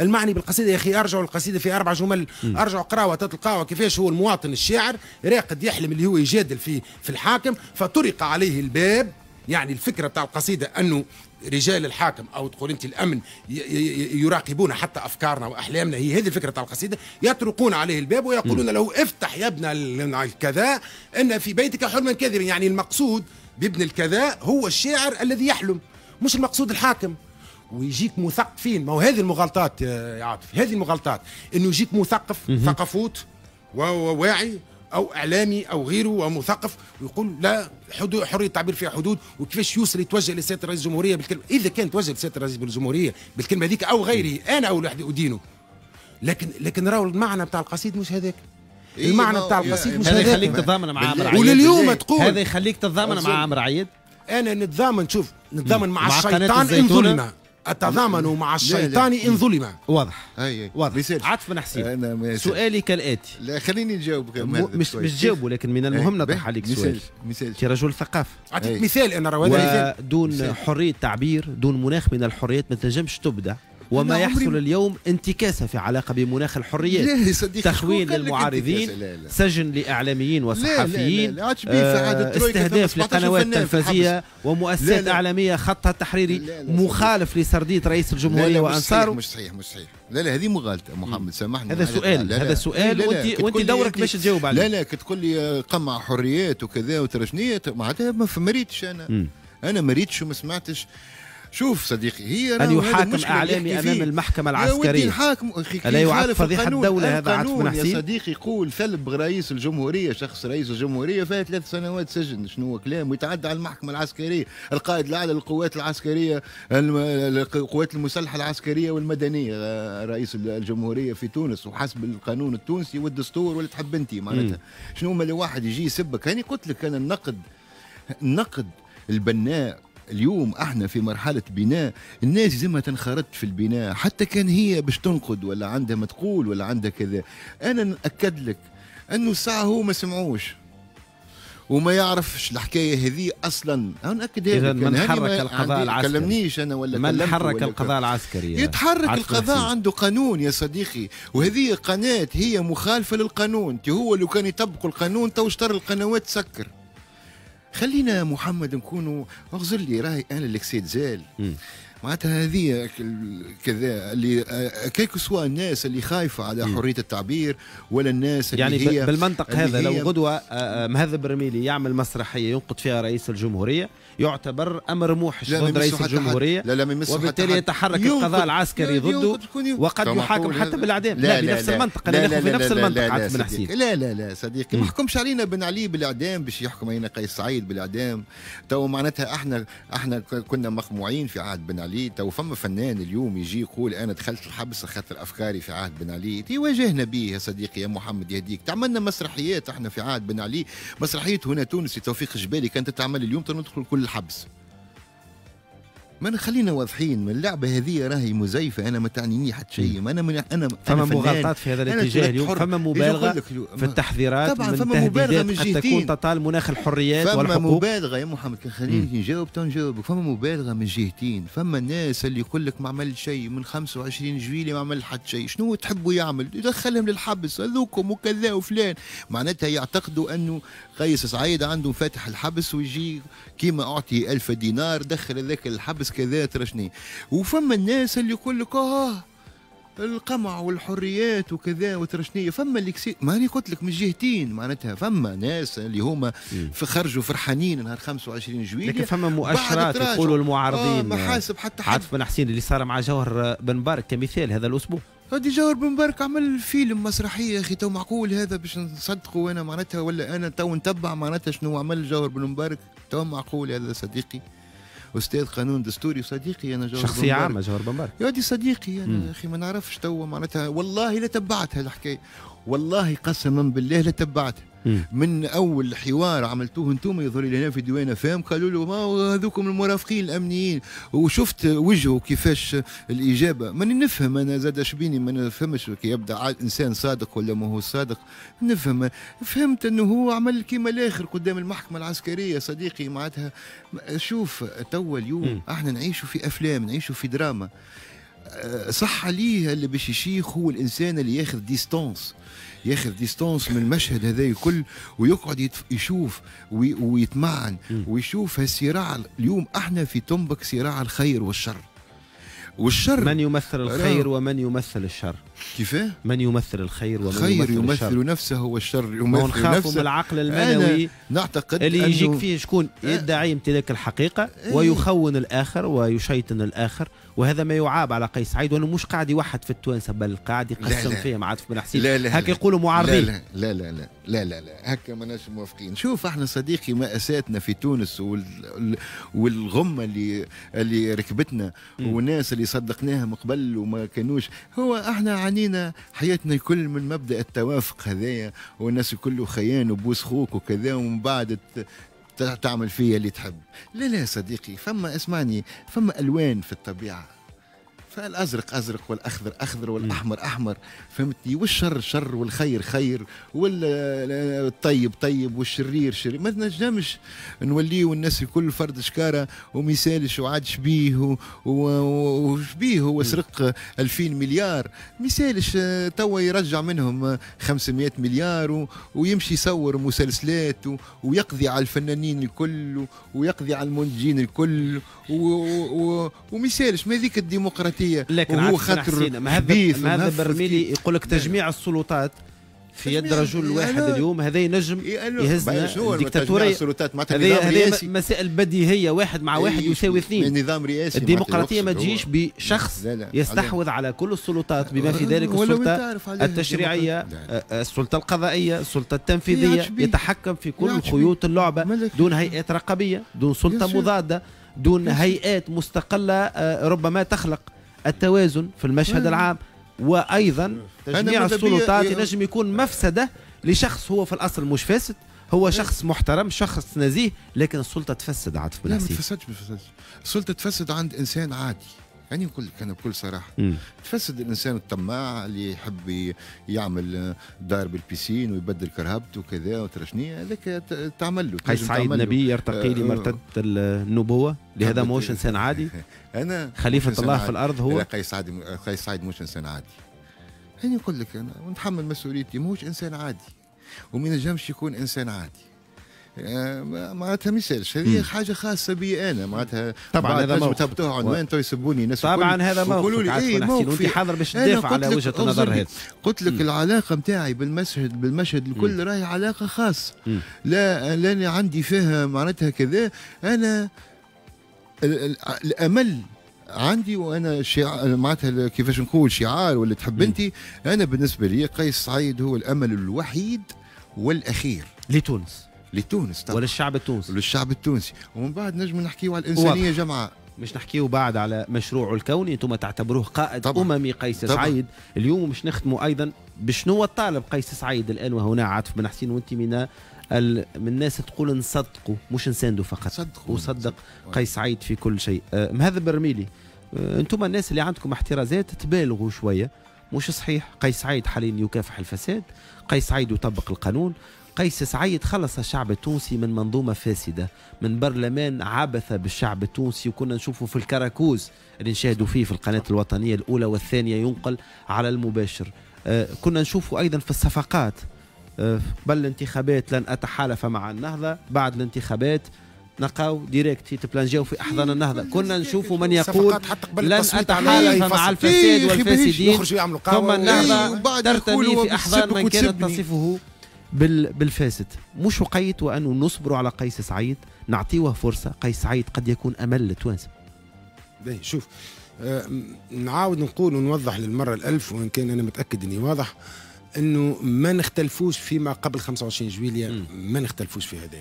المعني بالقصيدة يا أخي أرجعوا القصيدة في أربع جمل. أرجعوا اقراوه تلقاوا كيفاش هو المواطن الشاعر. راقد يحلم اللي هو يجادل في في الحاكم. فطرق عليه الباب يعني الفكرة بتاع القصيدة أنه رجال الحاكم أو تقول أنت الأمن يراقبون حتى أفكارنا وأحلامنا هي هذه الفكرة تاع القصيدة. يطرقون عليه الباب ويقولون له افتح يا ابن ال- الكذا إن في بيتك حلما كاذبا. يعني المقصود بابن الكذا هو الشاعر الذي يحلم مش المقصود الحاكم. ويجيك مثقفين. ما هو هذه المغالطات يا يا عاطف هذه المغالطات. إنه يجيك مثقف ثقفوت وواعي أو إعلامي أو غيره ومثقف ويقول لا حدود حرية التعبير فيها حدود وكيفاش يوصل يتوجه لسيادة رئيس الجمهورية بالكلمة إذا كان توجه لسيادة رئيس الجمهوريه بالكلمة ذيك أو غيره أنا اول واحد أدينه لكن لكن راهو المعنى بتاع القصيد مش هذاك إيه، المعنى بتاع القصيد مش هذا. يخليك تتضامن مع. عمرو عيد ولليوم. تقول هذا يخليك تتضامن. مع عمرو عيد أنا نتضامن شوف نتضامن مع, مع الشيطان إن. ظلم أتضامن مع لا. الشيطان إن ظلم. واضح. هاي واضح. مثال عطف بن حسين سؤالي كالآتي. لا خليني نجاوب مو مش مش جاوبوا لكن من المهم نطرح عليك سؤال. مثال. انت رجل ثقافه أعطيك أي. مثال أنا ودون. حرية تعبير دون مناخ من الحريات ما تنجمش تبدع وما يحصل اليوم انتكاسه في علاقه بمناخ الحريات تخوين للمعارضين انتكاسة؟ سجن لا لا وصحفيين لا آه، استهداف ثم 17 لقنوات تلفزيه ومؤسسات لا لا. اعلاميه خطها التحريري مخالف لسرديه رئيس الجمهوريه لا مش صحيح مش صحيح مش صحيح لا لا هذه مغالطه محمد سامحني هذا سؤال لا لا. هذا سؤال. وانت وانت دورك باش تجاوب عليه لا لا كنت تقول لي آه، قمع حريات وكذا وترشنية معناتها ما ريتش أنا. أنا ما ريتش وما سمعتش شوف صديقي هي راهو هذا يحاكم يا ودي العسكريه الحاكم أخي ألا يعد يخالف فضيحة. الدولة هذا القانون بن يا حسين؟ صديقي يقول ثلب رئيس الجمهورية شخص رئيس الجمهورية فيها ثلاث سنوات سجن شنو هو كلام؟ ويتعدى على المحكمة العسكرية. القائد الأعلى للقوات العسكرية القوات المسلحة العسكرية والمدنية آه، رئيس الجمهورية في تونس. وحسب القانون التونسي والدستور واللي تحب انت معناتها. شنو ما واحد يجي يسبك؟ هاني قلت لك أنا النقد النقد البناء اليوم إحنا في مرحلة بناء الناس زي ما تنخرطت في البناء حتى كان هي باش تنقد ولا عندها ما تقول ولا عندها كذا. أنا نأكد لك أنه الساعة هو ما سمعوش. وما يعرفش الحكاية هذه أصلا. أنا نأكد هذا من حرك ما القضاء العسكري. كلمنيش أنا ولا من حرك ولا القضاء العسكري يتحرك القضاء حسين. عنده قانون يا صديقي. وهذه قناة هي مخالفة للقانون. هو لو كان يطبقوا القانون تو اشترى القنوات تسكر خلينا محمد نكونوا اغزر لي راهي أنا الاكسيد زال. معناتها هذه كذا اللي كيك سوا الناس اللي خايفة على. حرية التعبير ولا الناس اللي يعني هي بالمنطق اللي هذا لو غدوة آه، آه، مهذب الرميلي يعمل مسرحية ينقد فيها رئيس الجمهورية يعتبر أمر موحش ضد رئيس. الجمهورية لا لا حتى وبالتالي. يتحرك القضاء العسكري ضده؟ وقد يحاكم حتى؟ بالأعدام لا لا لا بنفس لا. المنطق لا لا في لا نفس لا المنطق لا لا عاطف بن. حسين لا لا لا صديقي. ما حكمش علينا بن علي بالإعدام باش يحكم علينا قيس سعيد بالإعدام تو معناتها إحنا إحنا كنا مقموعين في عهد بن علي تو فما فنان اليوم يجي يقول أنا دخلت الحبس خاطر أفكاري في عهد بن علي تي واجهنا به يا صديقي يا محمد يهديك تعملنا مسرحيات إحنا في عهد بن علي مسرحية هنا تونسي توفيق جبالي كانت تعمل اليوم ندخل كل الحبس. ما خلينا واضحين من اللعبة هذه راهي مزيفة أنا ما تعنيني حتى شيء ما أنا من أنا فما. مغالطات في هذا الاتجاه اليوم. فما مبالغة في التحذيرات طبعاً من فما تهديدات من جهتين. تكون تطال مناخ الحريات فما والحقوق. مبالغة يا محمد كان خليني نجاوب تو نجاوبك. فما مبالغة من جهتين. فما الناس اللي يقول لك ما عمل شيء من 25 جويلية ما عمل حد شيء. شنو تحبوا يعمل؟ يدخلهم للحبس هذوكم وكذا وفلان. معناتها يعتقدوا أنه قيس سعيد عنده فاتح الحبس ويجي كيما أعطي ألف دينار دخل هذاك الحبس كذا ترى شنو وفما الناس اللي يقول لك آه القمع والحريات وكذا وترشنية فما اللي كسي... ماني قلت لك من جهتين معناتها. فما ناس اللي هما. في خرجوا فرحانين نهار 25 جويلية. لكن فما مؤشرات. يقولوا آه المعارضين. ما حاسب حتى حد. عاطف بن حسين اللي صار مع جوهر بن مبارك كمثال هذا الأسبوع. هادي جوهر بن مبارك عمل فيلم مسرحية يا أخي تو معقول هذا باش نصدقوا أنا معناتها ولا أنا تو نتبع معناتها شنو عمل جوهر بن مبارك تو معقول هذا صديقي أستاذ قانون دستوري صديقي أنا جوهر بن شخصية مبارك. عامة جوهر بن مبارك يا دي صديقي. أنا يا أخي ما نعرفش تو معناتها والله لا تبعت هالحكاية والله قسما بالله لا تبعتها. من أول حوار عملتوه أنتم يظهر لي هنا في ديوان أف أم قالوا له ما هذوكم المرافقين الأمنيين؟ وشفت وجهه كيفاش الإجابة. ماني نفهم أنا زاد شبيني ما نفهمش كي يبدأ إنسان صادق ولا ما هو صادق. نفهم. فهمت أنه هو عمل كيما الآخر قدام المحكمة العسكرية صديقي معناتها. شوف توا اليوم. إحنا نعيشوا في أفلام نعيشوا في دراما. أه، صح عليه اللي باش يشيخ هو الإنسان اللي ياخذ distance ياخذ distance من المشهد هذا الكل ويقعد يشوف وي- ويتمعن. ويشوف هالصراع اليوم. إحنا في تنبك صراع الخير والشر. والشر من يمثل الخير ومن يمثل الشر. كيفاه؟ من يمثل الخير ومن الخير يمثل الشر. يمثل نفسه والشر يمثل نخافوا من نفسه. العقل المنوي. نعتقد اللي يجيك فيه شكون؟ يدعي امتلاك الحقيقة إيه. ويخون الآخر ويشيطن الآخر. وهذا ما يعاب على قيس سعيد وانه مش قاعد يوحد في التوانسة بل قاعد يقسم. فيهم عاطف بن حسين لا لا هكا. يقولوا معارضين. لا لا لا لا لا لا لا. هكا ماناش موافقين. شوف إحنا صديقي مأساتنا في تونس وال... والغمة اللي اللي ركبتنا. والناس اللي صدقناهم قبل وما كانوش. هو إحنا عانينا حياتنا الكل من مبدأ التوافق هذايا والناس الكل خيان وبوس خوك وكذا ومن بعد تعمل فيا اللي تحب. لا لا صديقي فما اسمعني فما ألوان في الطبيعة. فالأزرق أزرق والأخضر أخضر والأحمر أحمر فهمتني؟ والشر شر والخير خير والطيب طيب والشرير شرير. ما نجمش نوليو الناس الكل فرد شكارة ومثالش وعاد شبيه وشبيه هو سرق 2000 مليار. مثالش توا يرجع منهم آه، 500 مليار ويمشي يصور مسلسلات ويقضي على الفنانين الكل ويقضي على المنتجين الكل ومثالش ما ذيك الديمقراطية لكن وهو حسين ما هذا خبيث برميلي. يقول لك تجميع السلطات في يد رجل واحد اليوم هذا ينجم يهزنا شنو الديكتاتورية. السلطات هذه مسائل بديهيه واحد مع واحد يساوي اثنين نظام رئاسي الديمقراطية ما تجيش. بشخص لا لا يستحوذ على كل السلطات بما في ذلك الديمقراطية. لا. آه، السلطة القضائية السلطة التنفيذية يعجبني. يتحكم في كل. خيوط اللعبة ملك. دون هيئات رقابيه دون سلطة يا مضادة دون. هيئات مستقلة آه، ربما تخلق التوازن في المشهد. العام وأيضا تجميع السلطات يا- ينجم يكون مفسدة لشخص هو في الأصل مش فاسد هو شخص محترم شخص نزيه لكن السلطة تفسد عاطف بن لا ما تفسدش ما تفسدش. السلطة تفسد عند إنسان عادي. يعني نقول لك أنا بكل صراحة. مم. تفسد الإنسان الطماع اللي يحب يعمل آه، دار بالبيسين ويبدل كرهبته وكذا وترشنيه هذاك ت- تعمل له قيس سعيد تعمل له. نبي يرتقي آه، لمرتبه النبوة لهذا موش إنسان عادي؟ أنا خليفة الله عادي. في الأرض لا هو قيس سعيد قيس سعيد مش إنسان عادي. يعني نقول لك أنا ونتحمل مسؤوليتي ماهوش إنسان عادي. وما ينجمش يكون إنسان عادي. آه، ما- معناتها ميسالش هذه مم. حاجة خاصة بي أنا معناتها طبعاً هذا موقف. تهبطوها عنوان تو يسبوني ناس طبعا هذا ويقولوا موقف لي حسين وانت موقفي حاضر باش تدافع على وجهة النظر. هذه قلت لك. العلاقة نتاعي بالمشهد بالمشهد الكل راهي علاقة خاصة. لا لا أنا عندي فيها معناتها كذا أنا ال- ال- الأمل عندي وأنا شعار معناتها كيفاش نقول شعار ولا تحب. انت أنا بالنسبة لي قيس سعيد هو الأمل الوحيد والأخير لتونس لتونس طبعا. وللشعب التونسي. وللشعب التونسي. ومن بعد نجم نحكيو على الإنسانية جمعاء مش نحكيو بعد على مشروعه الكوني أنتم تعتبروه قائد طبعاً. أممي قيس طبعاً. سعيد. اليوم مش نختموا أيضا بشنو الطالب قيس سعيد الآن وهنا؟ عاطف بن حسين وأنت من ال... من الناس تقول نصدقوا مش نساندوا فقط. صدقوا وصدق قيس سعيد في كل شيء. آه، مهذا برميلي. آه، أنتم الناس اللي عندكم احترازات تبالغوا شوية. مش صحيح؟ قيس سعيد حاليا يكافح الفساد. قيس سعيد يطبق القانون. قيس سعيد خلص الشعب التونسي من منظومة فاسدة. من برلمان عبث بالشعب التونسي وكنا نشوفه في الكراكوز اللي نشاهدوا فيه في القناة الوطنية الأولى والثانية ينقل على المباشر. آه، كنا نشوفه أيضا في الصفقات. آه، قبل الانتخابات لن أتحالف مع النهضة. بعد الانتخابات نلقاو ديريكت في تبلانجيو في أحضان النهضة. كنا نشوفوا من يقول لن أي مع. الفساد إيه والفاسدين. ثم قهوه إيه، ترتمي في أحضان بتسبك من كانت. تصفه بالفاسد. مش وقيت وأنه نصبروا على قيس سعيد نعطيوه فرصة قيس سعيد قد يكون أمل للتوانسة باهي شوف م- نعاود نقول ونوضح للمرة الألف وإن كان أنا متأكد إني واضح إنه ما نختلفوش فيما قبل 25 جويلية. ما نختلفوش في هذا.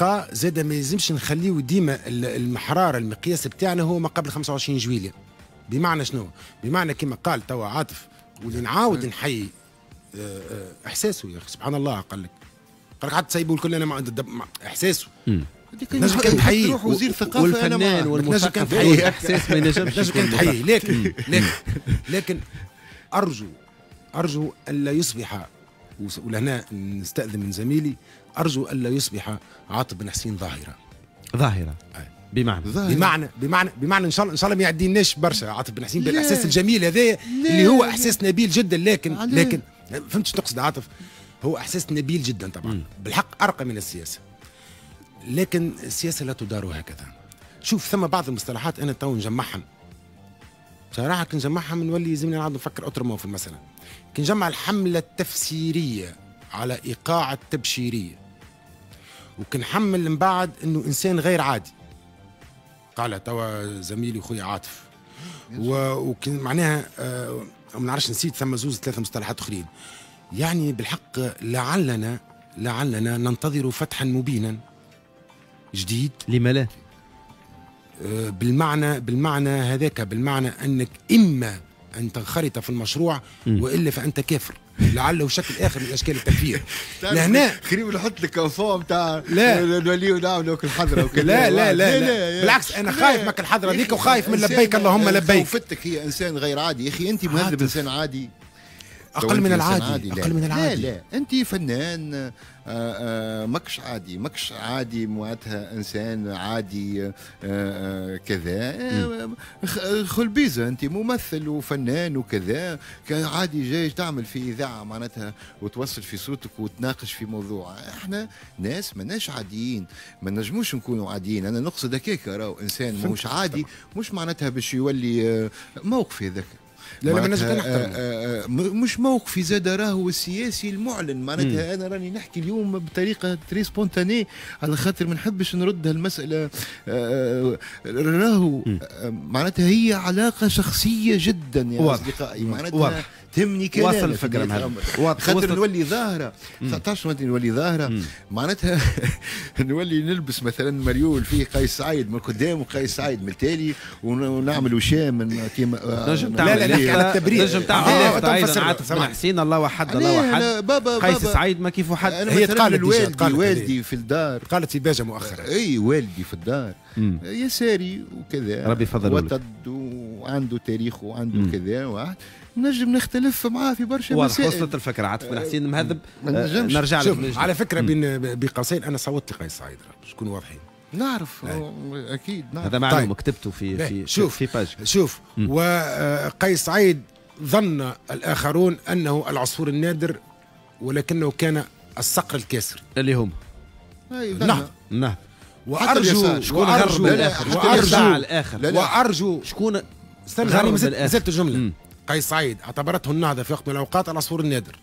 بقى زاد ما يلزمش نخليه ديما ال- المحرار المقياس بتاعنا هو ما قبل 25 جويلية. بمعنى شنو؟ بمعنى كما قال توا عاطف واللي نعاود نحيي إحساسه يا أخي سبحان الله قال لك قال لك حتى سيبوا الكل أنا مع مع- إحساسه نجم كان تحييه. وزير ثقافة أنا والفنان. نجم والمثقف كان تحيي. الإحساس ما ينجمش لازم يكون كنت تحيي مثقف. لكن لكن لكن أرجو ارجو الا يصبح ولهنا نستأذن من زميلي أرجو الا يصبح عاطف بن حسين ظاهرة ظاهرة أي. بمعنى ظاهر. بمعنى بمعنى بمعنى إن شاء الله إن شاء الله ما يعديناش برشا عاطف بن حسين لا. بالاحساس الجميل هذا اللي هو. إحساس نبيل جدا لكن؟ لكن فهمت شو نقصد عاطف؟ هو إحساس نبيل جدا طبعا. مم. بالحق أرقى من السياسة. لكن السياسة لا تدار هكذا. شوف ثم بعض المصطلحات أنا تو نجمعهم. بصراحه كي نجمعهم نولي يلزمني نقعد نفكر autrement في المسألة. كي نجمع الحملة التفسيرية على إيقاع التبشيرية. وكي نحمل من بعد إنه إنسان غير عادي. قالها توا زميلي خويا عاطف. و- وكان معناها آه، ما نعرفش نسيت ثم زوز ثلاثة مصطلحات أخرين. يعني بالحق لعلنا لعلنا ننتظر فتحا مبينا. جديد. لما لا؟ آه، بالمعنى بالمعنى هذاك بالمعنى أنك إما أن تنخرط في المشروع وإلا فأنت كافر. لعله شكل اخر من أشكال التكفير. لهنا خريب نحط لك انفون تاع لا. نوليو نعملوا كل حضرة وكذا لا لا لا, بالعكس أنا خايف مك الحضره ذيك وخايف من لبيك اللهم لبيك. خوفتك هي إنسان غير عادي. يا أخي أنت مهذب. إنسان عادي. أقل من العادي لا. أقل من العادي. لا. لا أنت فنان آه، آه، ماكش عادي ماكش عادي معناتها إنسان عادي آه، كذا. خلبيزة أنت ممثل وفنان وكذا. كان عادي جاي تعمل في إذاعة معناتها وتوصل في صوتك وتناقش في موضوع. إحنا ناس ماناش عاديين ما نجموش نكونوا عاديين. أنا نقصد هكاك راهو إنسان مش عادي مش معناتها باش يولي موقفي هذاك. لا، لا، ما نحترمه. آه، آه، م- مش موقفي زاد راهو السياسي المعلن معناتها أنا راني نحكي اليوم بطريقة تري سبونتاني على خاطر ما نحبش نرد هالمسألة آه، راهو آه، معناتها هي علاقة شخصية جدا يا. أصدقائي. معناتها. تهمني كلامك واصل الفكرة في مهلا. خاطر. نولي ظاهرة. 19 وقت نولي ظاهرة. معناتها نولي نلبس مثلا مريول فيه قيس سعيد من قدام وقيس سعيد من التالي ون- ونعمل وشام من كيما آه، نجم نعمل تعمل لا، لا، نحكي على التبرير. نجم تعمل آه، أيضا عاطف بن. حسين الله وحد الله وحد بابا قيس. سعيد ما كيف حد هي تقالت والدي والدي في الدار. قالت في باجه مؤخرا. إي والدي في الدار. يساري وكذا. ربي. وطد وعنده تاريخ وعنده كذا نجم نختلف معاه في برشا واضح مسائل وصلت الفكرة عاطف بن حسين مهذب ما آه، نجمش. نرجع لك. على فكرة بين بقوسين أنا صوتت لقيس سعيد راه، شكون واضحين نعرف أي. أو- أكيد نعرف هذا معلومة طيب. كتبته في في شوف. في باج شوف وقيس سعيد ظن الآخرون أنه العصفور النادر ولكنه كان الصقر الكاسر اللي هم أي، نعم. نعم وارجو. شكون وارجو غرب لا، الآخر وارجو الآخر لا، لا. وارجو شكون استنى زلت الجمله قيس سعيد اعتبرته النهضة في وقت من الأوقات العصفور النادر؟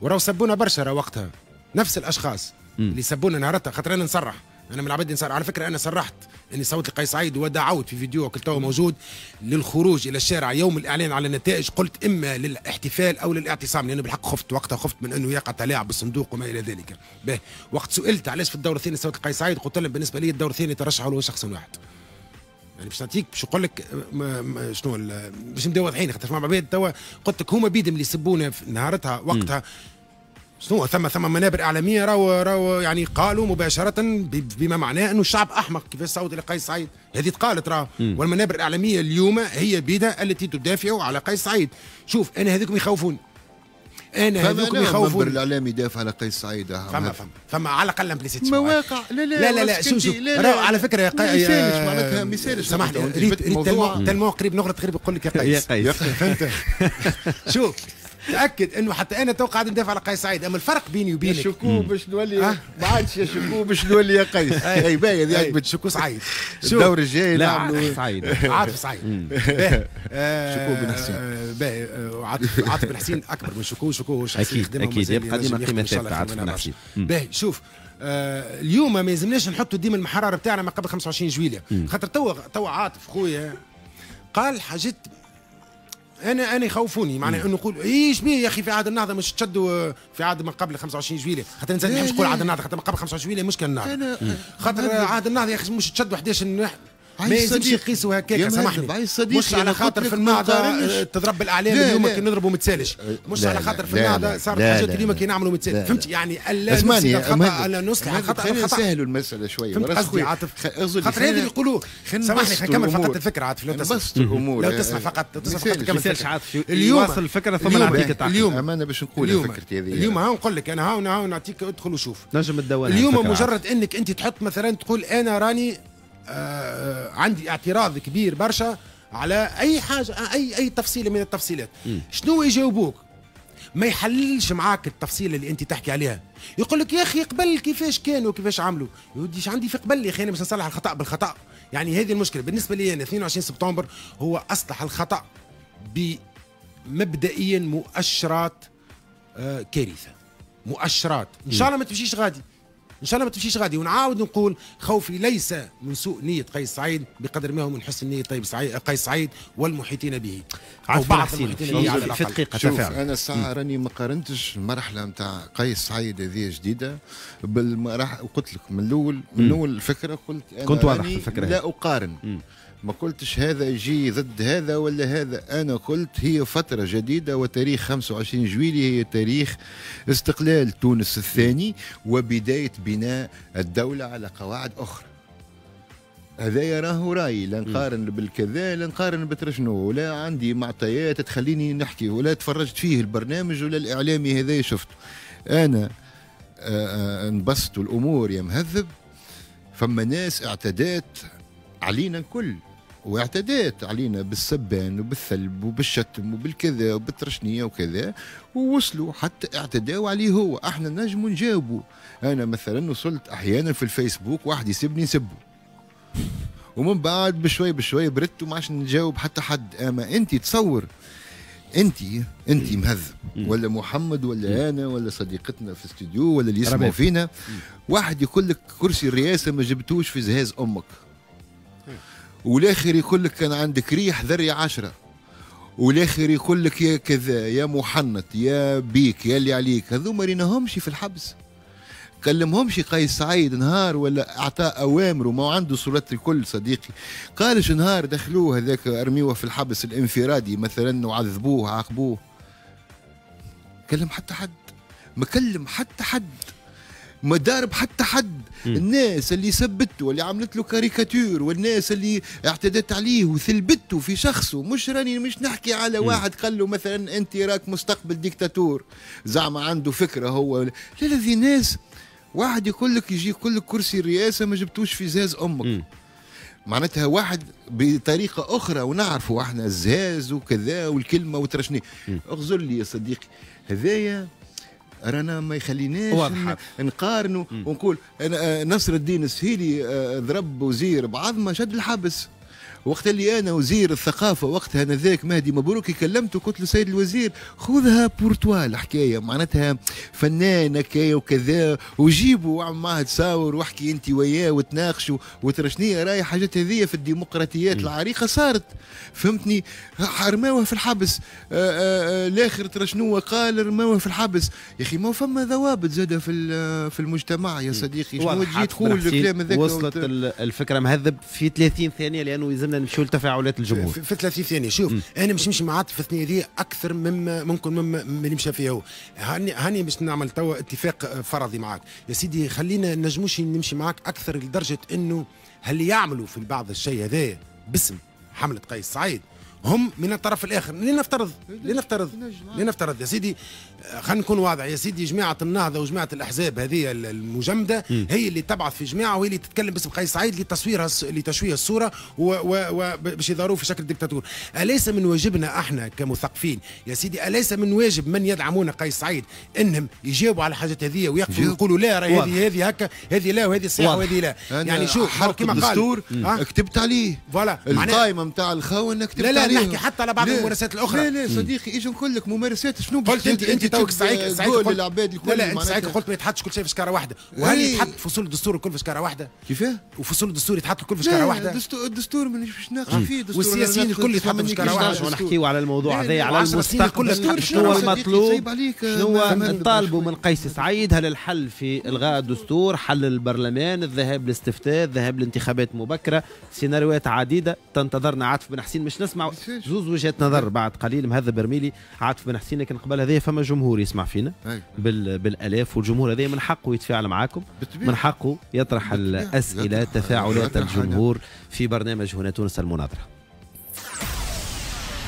وراو سبونا برشا راه وقتها. نفس الأشخاص مم. اللي سبونا نهارتها خاطر أنا نصرح. أنا من العباد نصرح. على فكرة أنا صرحت إني صوت لقيس سعيد ودعوت في فيديو كنت تو موجود للخروج إلى الشارع يوم الإعلان على النتائج. قلت إما للاحتفال أو للاعتصام لأنه بالحق خفت وقتها خفت من أنه يقع تلاعب بالصندوق وما إلى ذلك. به. وقت سئلت علاش في الدور الثاني صوت لقيس سعيد قلت لهم بالنسبة لي الدور الثاني ترشحوا له شخص واحد. يعني باش نعطيك باش نقول لك شنو باش نبداو واضحين خاطر مع عباد توا قلت لك هما بيدهم اللي يسبونا في نهارتها وقتها. شنو ثم ثم منابر إعلامية راهو راهو يعني قالوا مباشرة بما معناه إنه الشعب أحمق كيفاش صوت لقيس سعيد. هذه تقالت راه والمنابر الإعلامية اليوم هي بيدها التي تدافع على قيس سعيد. شوف أنا هذوكم يخوفوني. أنا هذوكم أنا المنبر يخوفوني الاعلامي يدافع على قيس سعيد فما. فما فما على الأقل امبليسيت مواقع. لا لا لا لا لا شوف شوف. على فكرة يا ما. يسالش معناتها ما يسالش سامحني. تلمو قريب نغلط قريب يقول لك يا يا قيس. قيس. فهمت شوف. تأكد إنه حتى أنا تو قاعد ندافع على قيس سعيد أما الفرق بيني وبينك. شكو باش نولي. ما عادش يا شكو باش نولي يا قيس. أي أي، عجبت شكو سعيد. الدور الجاي لا نعملوا عاطف سعيد. عاطف سعيد. شكو بن حسين. آه، باهي. آه، عاطف عاطف بن حسين أكبر من شكو شكو أكيد. ومازال يبقى ديما الله ثابتة عاطف بن. حسين. باهي شوف آه اليوم ما يلزمناش نحطوا ديما المحراره بتاعنا ما قبل 25 جويلية. خاطر توا توا عاطف خويا قال حاجات أنا أنا يخوفوني معناها إنه نقول إيش بيه يا أخي في عهد النهضة مش تشدوا آه، في عهد ما قبل 25 جويلية خاطر الانسان ما يحبش يقول. عهد النهضة خاطر ما قبل 25 جويلية مش كان النهضة خاطر. عهد النهضة يا أخي مش تشدوا 11 واحد ما يلزمش صديق. يقيسوا هكاك سامحني صديق مش على خاطر في النهضة. آه، تضرب بالاعلام لا، اليوم. كي نضربوا متسالش مش على خاطر في النهضة لا، صارت حاجات اليوم. كي نعملوا متسالش فهمت. يعني ألا اسمعني مهذب. ألا نصلح الخطأ خلينا نسهلوا المسألة شوية فهمت قصدي. عاطف خاطر هذه اللي يقولوا سامحني نكمل فقط. الفكرة عاطف لو تسمح. لو تسمح فقط لو تسمح فقط الفكرة. عاطف اليوم يواصل الفكرة ثم اليوم- نعطيك التعقيب اليوم أمانة باش نقول اليوم فكرتي هذه اليوم ها نقول لك أنا ها ها نعطيك ادخل وشوف نجم تدون اليوم مجرد انك انت تحط مثلا تقول أنا راني آه عندي اعتراض كبير برشا على أي حاجة أي أي تفصيله من التفصيلات. شنو يجاوبوك؟ ما يحللش معاك التفصيله اللي أنت تحكي عليها. يقول لك يا أخي قبل كيفاش كانوا كيفاش عملوا. يا ودي إيش عندي في قبل يا أخي أنا باش نصلح الخطأ بالخطأ. يعني هذه المشكلة. بالنسبة لي أنا 22 سبتمبر هو أصلح الخطأ بمبدئيا مؤشرات آه كارثة. مؤشرات. إن شاء الله ما تمشيش غادي. إن شاء الله ما تمشيش غادي. ونعاود نقول خوفي ليس من سوء نية قيس سعيد بقدر ما هو من حسن نيه طيب سعيد قيس سعيد والمحيطين به. أو بعض المحيطين به على في دقيقة شوف أنا الساعة راني ما قارنتش المرحلة نتاع قيس سعيد هذه جديدة بالمراحل قلت لك من الأول من الأول الفكرة قلت أنا كنت واضح في الفكرة لا أقارن. مم. ما قلتش هذا يجي ضد هذا ولا هذا. أنا قلت هي فترة جديدة وتاريخ 25 جويلية هي تاريخ استقلال تونس الثاني وبداية بناء الدولة على قواعد أخرى. هذا يراه رأيي لا نقارن بالكذا لا نقارن بترشنو ولا عندي معطيات تخليني نحكي ولا تفرجت فيه البرنامج ولا الإعلامي هذا شفته. أنا انبسط الأمور يا مهذب فما ناس اعتدات علينا الكل. واعتدات علينا بالسبان وبالثلب وبالشتم وبالكذا وبالترشنية وكذا ووصلوا حتى اعتداوا عليه هو. إحنا نجم نجاوبوا. أنا مثلا وصلت أحيانا في الفيسبوك واحد يسبني سبه ومن بعد بشوي بشوي بردت وما عادش نجاوب حتى حد. أما انت تصور انت انت مهذب. ولا محمد ولا أنا ولا صديقتنا في الاستوديو ولا اللي يسمعوا فينا. واحد يقول لك كرسي الرئاسة ما جبتوش في جهاز أمك. والاخر يقول لك كان عندك ريح ذري عشرة. والاخر يقول لك يا كذا يا محنط يا بيك يا اللي عليك. هذوما ريناهمش في الحبس. كلمهمش قيس سعيد نهار ولا أعطى أوامر وما عنده صورات الكل صديقي. قالش نهار دخلوه هذاك أرميوه في الحبس الانفرادي مثلا وعذبوه عاقبوه. كلم حتى حد. ما كلم حتى حد. ما ضارب حتى حد. م. الناس اللي سبته واللي عملت له كاريكاتير والناس اللي اعتدت عليه وثلبته في شخصه. مش راني مش نحكي على. واحد قال له مثلا أنت راك مستقبل ديكتاتور. زعما عنده فكرة هو. لا لا ناس واحد يقول لك يجي يقول لك كرسي الرئاسة ما جبتوش في زاز أمك. م. معناتها واحد بطريقة أخرى ونعرفوا إحنا الزاز وكذا والكلمة وترشني. اغزر لي يا صديقي هذايا رانا ما يخليناش نقارنوا ونقول أنا آه، نصر الدين السهيلي آه، ضرب وزير بعظمه شد الحبس. وقت اللي أنا وزير الثقافة وقتها أنا ذاك مهدي مبروك كلمته قلت له سيد الوزير خذها بورتوا الحكاية. معناتها فنان هكايا وكذا وجيبوا واعمل معاه تصاور واحكي أنت وياه وتناقشوا وترشنيه راي حاجات هذية في الديمقراطيات العريقة صارت. فهمتني؟ رماوه في الحبس. الآخر ترشنوه قال رماوه في الحبس. يا أخي ما فما ضوابط زادة في في المجتمع يا صديقي. شنو تجي تقول الكلام هذاك وصلت الفكرة مهذب في 30 ثانية لأنه يلزمنا نمشيو لتفاعلات الجمهور؟ في, في 30 ثانية شوف م. أنا مش نمشي معاه في الثانية دي أكثر مما ممكن مما من يمشى فيها هو. هاني هاني باش نعمل توا اتفاق فرضي معاك. يا سيدي خلينا نجموش نمشي معاك أكثر لدرجة إنه هل يعملوا في بعض الشيء هذا باسم حملة قيس سعيد؟ هم من الطرف الآخر. لنفترض لنفترض لنفترض يا سيدي خلينا نكون واضح. يا سيدي جماعة النهضة وجماعة الأحزاب هذه المجمدة هي اللي تبعث في جماعة وهي اللي تتكلم باسم قيس سعيد لتصويرها لتشويه الصورة وباش يظهروا في شكل ديكتاتور. أليس من واجبنا إحنا كمثقفين؟ يا سيدي أليس من واجب من يدعمون قيس سعيد إنهم يجاوبوا على الحاجات هذه ويقفوا يقولوا لا راهي هذه هذه هكا هذه لا وهذه صحيحة وهذه لا. يعني شوف كما قال الدستور كتبت عليه. voilà. القائمة نتاع الخونه كتبت لا لا نحكي حتى على بعض الممارسات الأخرى. لا لا صديقي؟ إيش نقول لك ممارسات شنو قلت انت أنت توك سعيد سعيد قلت للعباد الكل لا لا أنت سعيد قلت ما يتحطش كل شيء في شكاره واحدة. وهل يتحط فصول الدستور الكل في شكاره واحدة؟ كيفاه وفصول الدستور يتحط الكل في شكاره واحدة؟ الدستور الدستور مش ناقش فيه والسياسيين الكل يتحطوا في شكاره واحدة. نحكيو على الموضوع هذا على المستقبل. شنو المطلوب شنو نطالبوا من قيس سعيد؟ هل الحل في إلغاء الدستور حل البرلمان الذهاب للاستفتاء الذهاب لانتخابات مبكرة سيناريوهات عديدة تنتظرنا. عاطف بن حسين مش نسمع زوز وجهات نظر بعد قليل مهذب برميلي عاطف بن حسين لكن قبل هذه فما جمهور يسمع فينا. بال بالالاف والجمهور هذا من حقه يتفاعل معاكم. من حقه يطرح الأسئلة تفاعلات الجمهور في برنامج هنا تونس المناظرة.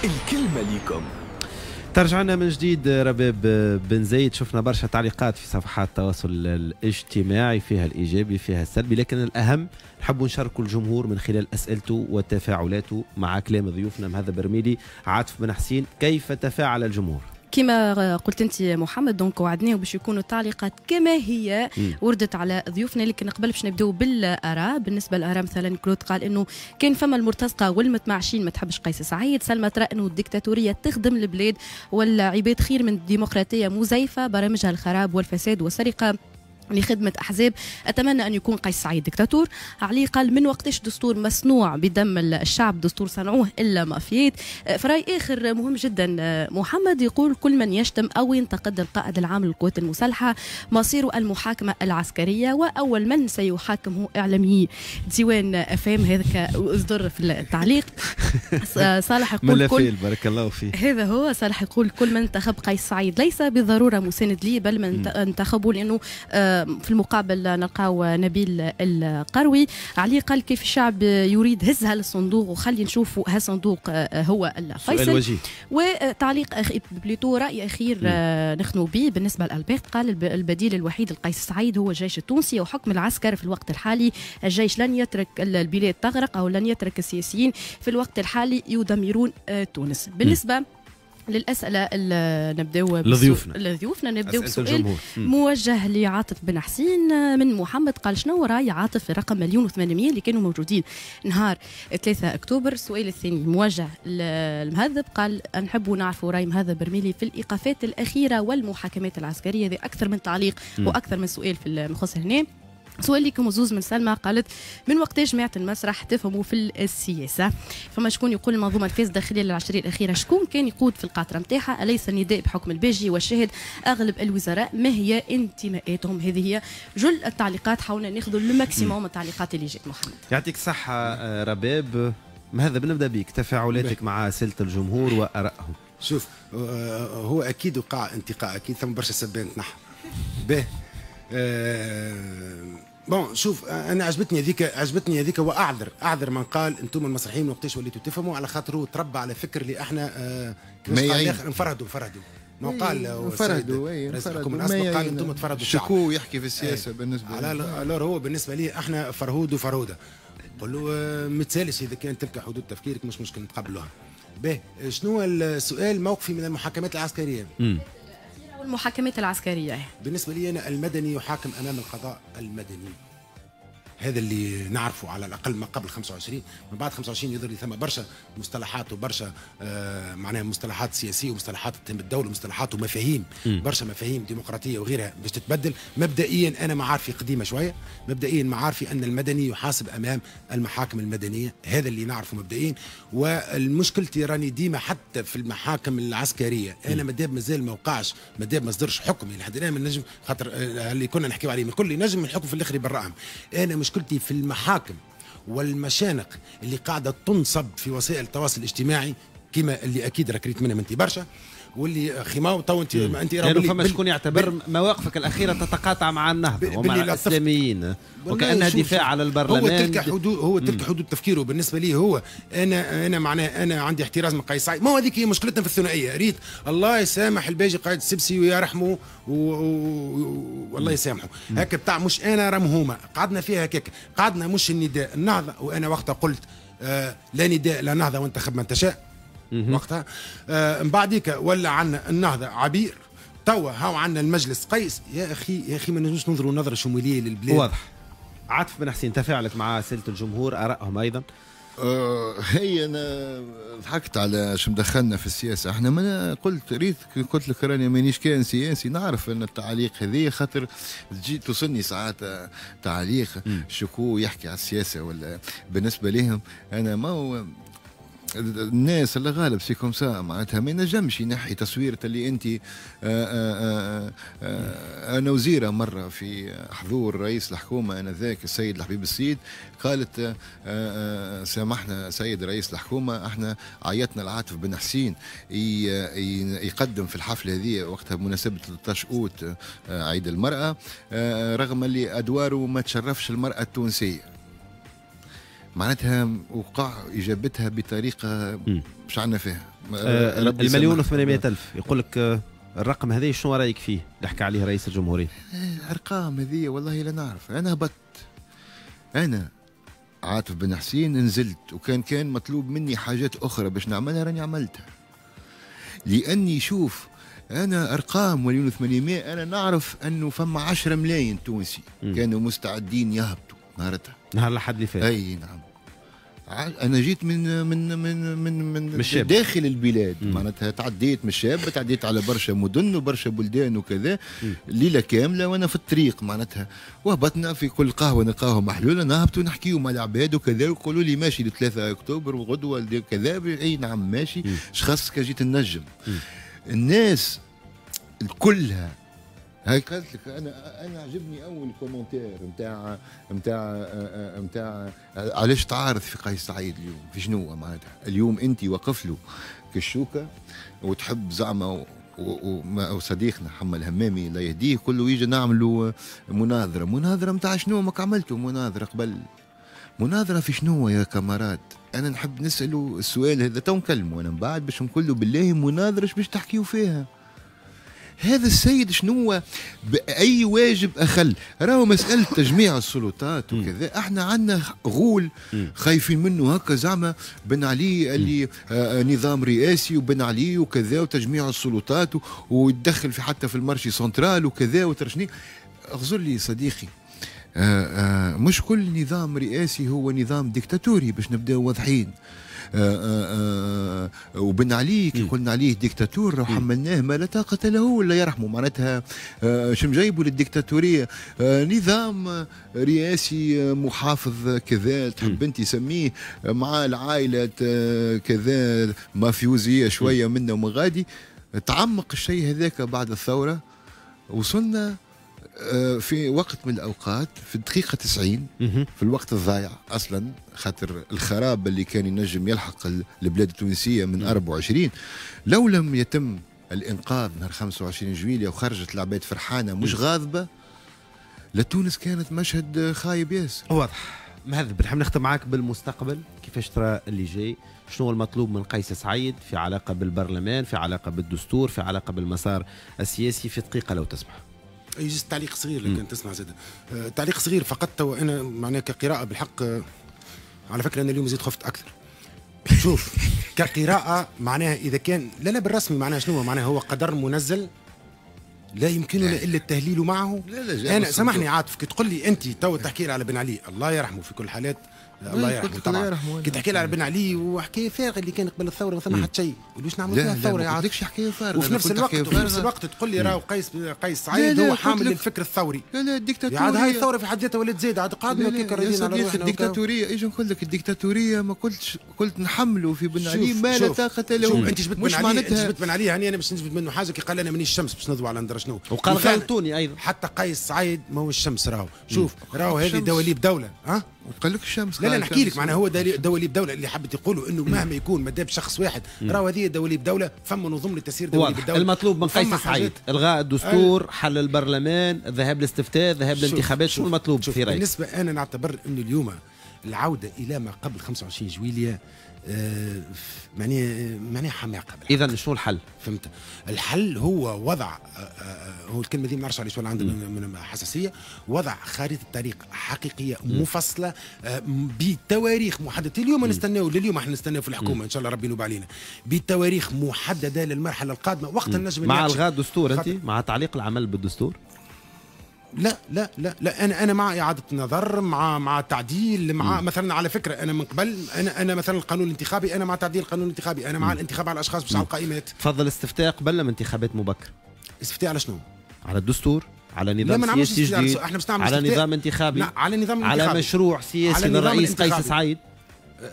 الكلمة ليكم ترجعنا من جديد رباب بن زيد. شفنا برشا تعليقات في صفحات التواصل الاجتماعي فيها الإيجابي فيها السلبي لكن الأهم نحب نشاركوا الجمهور من خلال أسئلته وتفاعلاته مع كلام ضيوفنا مهذب الرميلي عاطف بن حسين كيف تفاعل الجمهور؟ كما قلت انت محمد donc وعدناه باش يكونوا التعليقات كما هي. وردت على ضيوفنا لكن قبل باش نبداو بالآراء بالنسبة للاراء مثلا كلود قال إنه كان فما المرتزقة والمتمعشين ما تحبش قيس سعيد سلمى ترى انه الدكتاتوريه تخدم البلاد والعباد خير من الديمقراطية مزيفة برامجها الخراب والفساد والسرقة لخدمة أحزاب. أتمنى أن يكون قيس سعيد دكتاتور. علي قال من وقتش دستور مصنوع بدم الشعب دستور صنعوه إلا مافيات آه، فرأي آخر مهم جدا آه، محمد يقول كل من يشتم أو ينتقد القائد العام للقوات المسلحة مصير المحاكمة العسكرية وأول من سيحاكم هو إعلامي ديوان أفام. هذا اصدر في التعليق. صالح يقول كل بارك الله فيه هذا هو. صالح يقول كل من انتخب قيس سعيد ليس بالضرورة مساند لي بل من انتخبوا لأنه آه، في المقابل نلقاو نبيل القروي. علي قال كيف الشعب يريد هزها للصندوق وخلي نشوفوا هالصندوق آه، هو الفيصل. وتعليق plutôt رأي أخير آه، نختموا به. بالنسبة لالبرت قال البديل الوحيد لقيس سعيد هو الجيش التونسي وحكم العسكر في الوقت الحالي. الجيش لن يترك البلاد تغرق أو لن يترك السياسيين في الوقت الحالي يدمرون آه، تونس. بالنسبة للأسئلة نبداو لضيوفنا. لضيوفنا نبداو بسؤال موجه لعاطف بن حسين من محمد. قال شنو رأي عاطف في رقم مليون و800 اللي كانوا موجودين نهار 3 أكتوبر؟ السؤال الثاني موجه للمهذب. قال نحب نعرفوا رأي مهذب برميلي في الإيقافات الأخيرة والمحاكمات العسكرية. هذه أكثر من تعليق وأكثر من سؤال في المخصص هنا. سؤال لكم زوز من سلمى قالت من وقت جماعة المسرح؟ تفهموا في السياسة. فما شكون يقول المنظومة الفاسدة خلال العشرية الأخيرة؟ شكون كان يقود في القاطرة نتاعها أليس النداء بحكم الباجي والشاهد أغلب الوزراء ما هي انتماءاتهم؟ هذه هي جل التعليقات حاولنا ناخذ ال maximum التعليقات اللي جات محمد. يعطيك الصحة آه، رباب. مهذب نبدأ بك تفاعلاتك مع اسئله الجمهور وآرائهم. شوف آه، هو أكيد وقع انتقاء أكيد ثم برشا سبان نحو به آه bon شوف أنا عجبتني هذيك عجبتني هذيك واعذر أعذر من قال أنتم المسرحيين وقتاش وليتوا تفهموا على خاطر هو تربى على فكر اللي إحنا آه انفردوا انفردوا. ما قال انفردوا انفردوا. من اصل قال أنتم تفردوا شكو يحكي في السياسة أي. بالنسبة على هو بالنسبة لي إحنا فرهود وفروده قل له آه، متسالش إذا كان تلك حدود تفكيرك مش مشكل نتقبلوها. به شنو السؤال موقفي من المحاكمات العسكرية؟ والمحاكمات العسكرية. بالنسبة لي أنا المدني يحاكم أمام القضاء المدني. هذا اللي نعرفه على الأقل ما قبل 25 من بعد 25 يظهر لي ثم برشا مصطلحات وبرشا آه معناها مصطلحات سياسية ومصطلحات الدولة ومصطلحات ومفاهيم برشا مفاهيم ديمقراطية وغيرها باش تتبدل. مبدئيا أنا معارفي قديمة شوية مبدئيا معارفي أن المدني يحاسب أمام المحاكم المدنية هذا اللي نعرفه مبدئيا. والمشكلتي راني ديما حتى في المحاكم العسكرية أنا مادام مازال ما وقعش مادام ما صدرش حكم لحد الآن من نجم خاطر آه، اللي كنا نحكيو عليه من كل نجم الحكم في الآخر يبرأهم. أنا مشكلتي في المحاكم والمشانق اللي قاعدة تنصب في وسائل التواصل الاجتماعي كما اللي أكيد ركريت منها انت برشا. واللي خماو تو انت أنت لأنه فما شكون يعتبر مواقفك الأخيرة تتقاطع مع النهضة ومع الاسلاميين وكأنها دفاع على البرلمان. هو تلك حدود هو تلك حدود تفكيره. بالنسبة لي هو أنا أنا معناه أنا عندي احتراز من قيس سعيد ما هو هذيك هي مشكلتنا في الثنائية. ريت الله يسامح الباجي قائد السبسي ويرحمه والله يسامحه. هكا بتاع مش أنا رمهومه قعدنا فيها هكاك. قعدنا مش النداء. النهضة وأنا وقتها قلت آه لا نداء لا نهضة وانتخب من تشاء وقتها. آه من بعديك ولا عنا النهضة. عبير توا هاو عنا المجلس. قيس يا أخي يا أخي ما نجمش ننظروا نظرة شمولية للبلاد. واضح. عاطف بن حسين تفاعلت مع اسئله الجمهور آرائهم أيضا؟ آه هي أنا ضحكت على شو مدخلنا في السياسة. إحنا ما قلت ريت قلت لك راني مانيش كان سياسي. نعرف أن التعليق هذه خاطر تجي توصلني ساعات تعليق. شكو يحكي على السياسة ولا بالنسبة لهم أنا ما هو الناس اللي غالب سيكم سا معناتها ما ينجمش ينحي تصويرة اللي انت آآ آآ آآ أنا وزيرة مرة في حضور رئيس الحكومة آنذاك السيد الحبيب السيد قالت سامحنا سيد رئيس الحكومة إحنا عيطنا العاطف بن حسين يقدم في الحفلة هذه وقتها بمناسبة 13 أوت عيد المرأة رغم اللي أدواره ما تشرفش المرأة التونسية. معناتها وقع إجابتها بطريقة مش عندنا فيها. آه المليون و ألف. يقول لك آه الرقم هذا شنو رأيك فيه؟ اللي حكى عليه رئيس الجمهورية. آه أرقام هذه والله لا نعرف. أنا هبطت أنا عاطف بن حسين نزلت وكان كان مطلوب مني حاجات أخرى باش نعملها راني عملتها. لأني شوف أنا أرقام مليون و أنا نعرف أنه فما 10 ملايين تونسي كانوا مستعدين يهبطوا. نهارتها. نهار الأحد اللي فات. أي نعم. أنا جيت من من من من من. داخل البلاد. معناتها تعديت من الشاب تعديت على برشا مدن وبرشا بلدان وكذا. ليلة كاملة وأنا في الطريق معناتها. وهبطنا في كل قهوة نلقاهم محلولة نهبطوا نحكيو مع العباد وكذا ويقولوا لي ماشي ل 3 أكتوبر وغدوة كذا. أي نعم ماشي. اش خاصك جيت النجم الناس كلها هاي قالت لك أنا أنا عجبني أول commentaire نتاع نتاع نتاع علاش تعارض في قيس سعيد اليوم؟ في شنو معناتها؟ اليوم أنت وقف له كالشوكة وتحب زعما وصديقنا محمد الهمامي الله يهديه كله يجي نعملوا مناظرة. مناظرة نتاع شنو؟ ماك عملتوا مناظرة قبل. مناظرة في شنو يا كامارات أنا نحب نساله السؤال هذا تو نكلمه أنا من بعد باش نقول له بالله مناظرة إيش باش تحكيوا فيها؟ هذا السيد شنو بأي واجب أخل؟ راهو مسألة تجميع السلطات وكذا. إحنا عندنا غول خايفين منه هكا زعما. بن علي اللي آه نظام رئاسي وبن علي وكذا وتجميع السلطات ويتدخل في حتى في ال marché central وكذا وترشني اغزر لي صديقي آه آه مش كل نظام رئاسي هو نظام ديكتاتوري باش نبداو واضحين. آه آه آه وبن علي كي قلنا عليه ديكتاتور وحملناه ما لا طاقة له ولا يرحمه. معناتها آه شم جايبه للديكتاتورية؟ آه نظام آه، رئاسي آه، محافظ كذا تحب أنت سميه آه، مع العائلة آه، كذا مافيوزية شوية منا ومن غادي تعمق الشيء هذاك بعد الثورة وصلنا آه، في وقت من الأوقات في الدقيقة 90 مهم. في الوقت الضايع أصلا خاطر الخراب اللي كان ينجم يلحق ال- البلاد التونسية من 24 لو لم يتم الإنقاذ نهار 25 جويلية وخرجت العباد فرحانة مش غاضبة لتونس كانت مشهد خايب ياسر. واضح. مهذب نحب نختم معاك بالمستقبل. كيفاش ترى اللي جاي؟ شنو المطلوب من قيس سعيد؟ في علاقة بالبرلمان في علاقة بالدستور في علاقة بالمسار السياسي. في دقيقة لو تسمح. يجوز تعليق صغير لكن تسمع زاد آه، تعليق صغير فقط تو أنا معناها كقراءة بالحق آه، على فكرة أنا اليوم زيد خفت أكثر. شوف كقراءة معناها إذا كان لا لا بالرسمي معناها شنو؟ معناها هو قدر منزل لا يمكننا إلا التهليل معه. لا لا أنا. سامحني عاطف كي تقول لي أنت تو تحكي على بن علي. الله يرحمه في كل الحالات الله لا، يرحمه طبعا. يرحمه. كي تحكي لي على بن علي وحكايه فارغه اللي كان قبل الثورة ما ثم حتى شيء. وليش نعملوا فيها الثورة يا ما قلتلكش حكايه فارغه وفي نفس الوقت وفي نفس. الوقت تقول لي راهو قيس قيس سعيد هو حامل الفكر الثوري. لا لا الديكتاتوريه عاد هاي الثورة في حد ذاتها ولات زايده عاد قعدنا كيك على روحنا وكا. الديكتاتوريه إيش نقول لك؟ الديكتاتوريه ما قلتش قلت نحملوا في بن علي ما لا طاقة له. أنت جبت مش بن علي أنت جبت بن علي هاني أنا باش نجبد منه حاجة كي قال أنا مانيش الشمس باش نضوي على ندرى شنو. وقال غلطوني أيضا. حتى قيس سعيد ما هو الشمس راهو. شوف راهو هذه. دواليب دولة. ها وقال لك الشمس لا لا نحكي لك. معناها هو دواليب دولة اللي حبت يقولوا إنه مهما يكون ما دام شخص واحد راهو هذه دواليب دولة فما نظم لتسيير دواليب واضح. الدولة. المطلوب من قيس سعيد إلغاء الدستور حل البرلمان الذهاب للاستفتاء الذهاب شوف- للانتخابات شنو شوف- المطلوب في رأيك؟ بالنسبة أنا نعتبر إنه اليوم العودة إلى ما قبل 25 جويلية آه معناها معناها حماقه. اذا شنو الحل؟ فهمت. الحل هو وضع آه، آه، هو الكلمة دي ما نعرفش عليه شو عنده من حساسية. وضع خارطه طريق حقيقية مفصلة م- بتواريخ محددة. اليوم نستناو لليوم إحنا نستناو في الحكومة إن شاء الله ربي ينوب علينا. بتواريخ محددة للمرحلة القادمة وقت النجم مع الغاء الدستور أنت؟ مع تعليق العمل بالدستور؟ لا لا لا لا أنا أنا مع إعادة نظر مع مع تعديل مع مثلا على فكرة أنا من قبل أنا أنا مثلا القانون الانتخابي أنا مع تعديل القانون الانتخابي أنا مع الانتخاب على الأشخاص مش على القائمات. تفضل استفتاء قبل من انتخابات مبكره استفتاء على شنو؟ على الدستور على نظام سياسي جديد إحنا على. نظام انتخابي لا على نظام على مشروع سياسي للرئيس قيس. سعيد.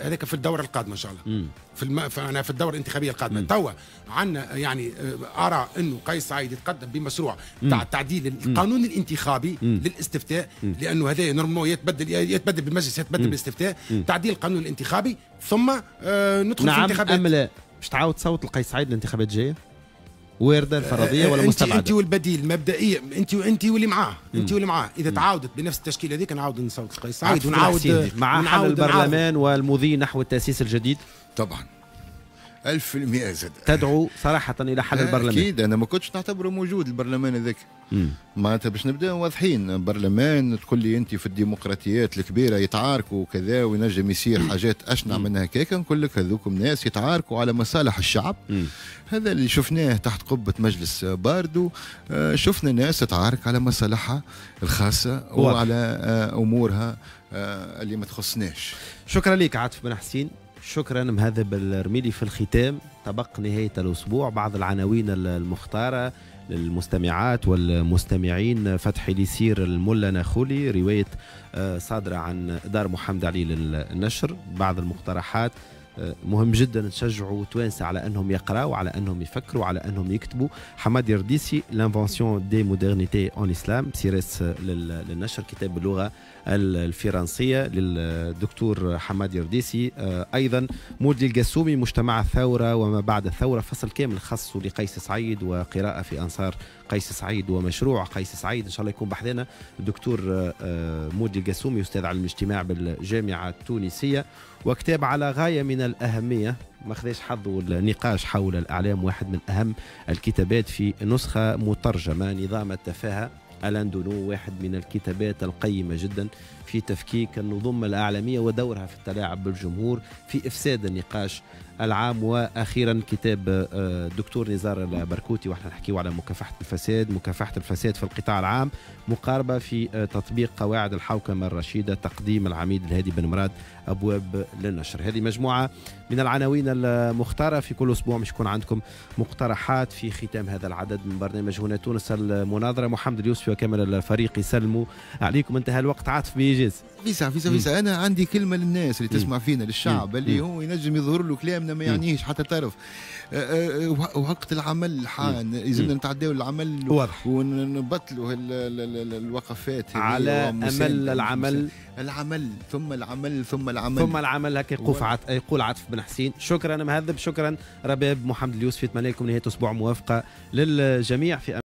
هذاك في الدورة القادمة إن شاء الله. مم. في الم... فانا في الدورة الانتخابية القادمة. توا عندنا يعني آه، ارى إنه قيس سعيد يتقدم بمشروع تاع تعديل القانون الانتخابي للاستفتاء لأنه هذا نورمالمون يتبدل يتبدل بالمجلس يتبدل بالاستفتاء. تعديل القانون الانتخابي ثم آه ندخل في نعم الانتخابات أم لا؟ باش تعاود تصوت لقيس سعيد الانتخابات الجاية؟ وارده الفرضية ولا انت أنت مستبعده والبديل مبدئيا أنت أنت واللي معاه أنت واللي معاه إذا تعاودت بنفس التشكيلة هذيك نعاود نصوت قيس سعيد ونعاود مع حل. البرلمان والمضي نحو التأسيس الجديد. طبعا. ألف في المئة زاد. تدعو صراحة إلى حل البرلمان. أكيد أنا ما كنتش نعتبره موجود البرلمان هذاك. معناتها باش نبدأ واضحين برلمان تقول لي أنت في الديمقراطيات الكبيرة يتعاركوا وكذا وينجم يصير حاجات أشنع منها كيكا نقول لك هذوكم ناس يتعاركوا على مصالح الشعب. هذا اللي شفناه تحت قبة مجلس باردو. آه، شفنا ناس تتعارك على مصالحها الخاصة واضح. وعلى آه، أمورها آه، اللي ما تخصناش. شكرا لك عاطف بن حسين. شكرا مهذب الرميلي في الختام. طبق نهاية الأسبوع. بعض العناوين المختارة للمستمعات والمستمعين. فتحي ليسير الملا ناخولي. رواية آه، صادرة عن دار محمد علي للنشر. بعض المقترحات آه، مهم جدا تشجعوا توانسة على أنهم يقراوا على أنهم يفكروا على أنهم يكتبوا. حماد يرديسي لانفونسيون دي مودرنيتي اون اسلام سيرس لل- للنشر كتاب باللغة الفرنسية للدكتور حماد يرديسي. آه، أيضا مودي القسومي مجتمع الثوره وما بعد الثورة. فصل كامل خاص لقيس سعيد وقراءة في أنصار قيس سعيد ومشروع قيس سعيد. إن شاء الله يكون بحذنا الدكتور آه، آه، مودي القسومي أستاذ علم الاجتماع بالجامعة التونسية. وكتاب على غاية من الأهمية ما خذاش حظه النقاش حول الإعلام واحد من أهم الكتابات في نسخة مترجمة نظام التفاهة. ألان دونو واحد من الكتابات القيمة جدا في تفكيك النظم الإعلامية ودورها في التلاعب بالجمهور في إفساد النقاش العام. وأخيرا كتاب آه، دكتور نزار البركوتي وإحنا نحكيو على مكافحة الفساد مكافحة الفساد في القطاع العام. مقاربة في آه، تطبيق قواعد الحوكمة الرشيدة تقديم العميد الهادي بن مراد أبواب للنشر. هذه مجموعة من العناوين المختارة في كل أسبوع. مش يكون عندكم مقترحات في ختام هذا العدد من برنامج هنا تونس المناظرة. محمد اليوسفي وكامل الفريق يسلموا عليكم. انتهى الوقت. عاطف بإيجاز فيسا فيسا فيسا. أنا عندي كلمة للناس اللي تسمع فينا للشعب اللي هو ينجم يظهر له كلامنا ما يعنيش حتى طرف. آه، آه، وق- وقت العمل حان. يلزمنا نتعداو العمل واضح. ونبطلوا الوقفات على أمل العمل. العمل ثم العمل ثم العمل. ثم العمل هكا يقول عط... يقول عاطف بن حسين. شكرا مهذب شكرا. رباب محمد اليوسفي اتمنى لكم نهاية أسبوع موافقة للجميع في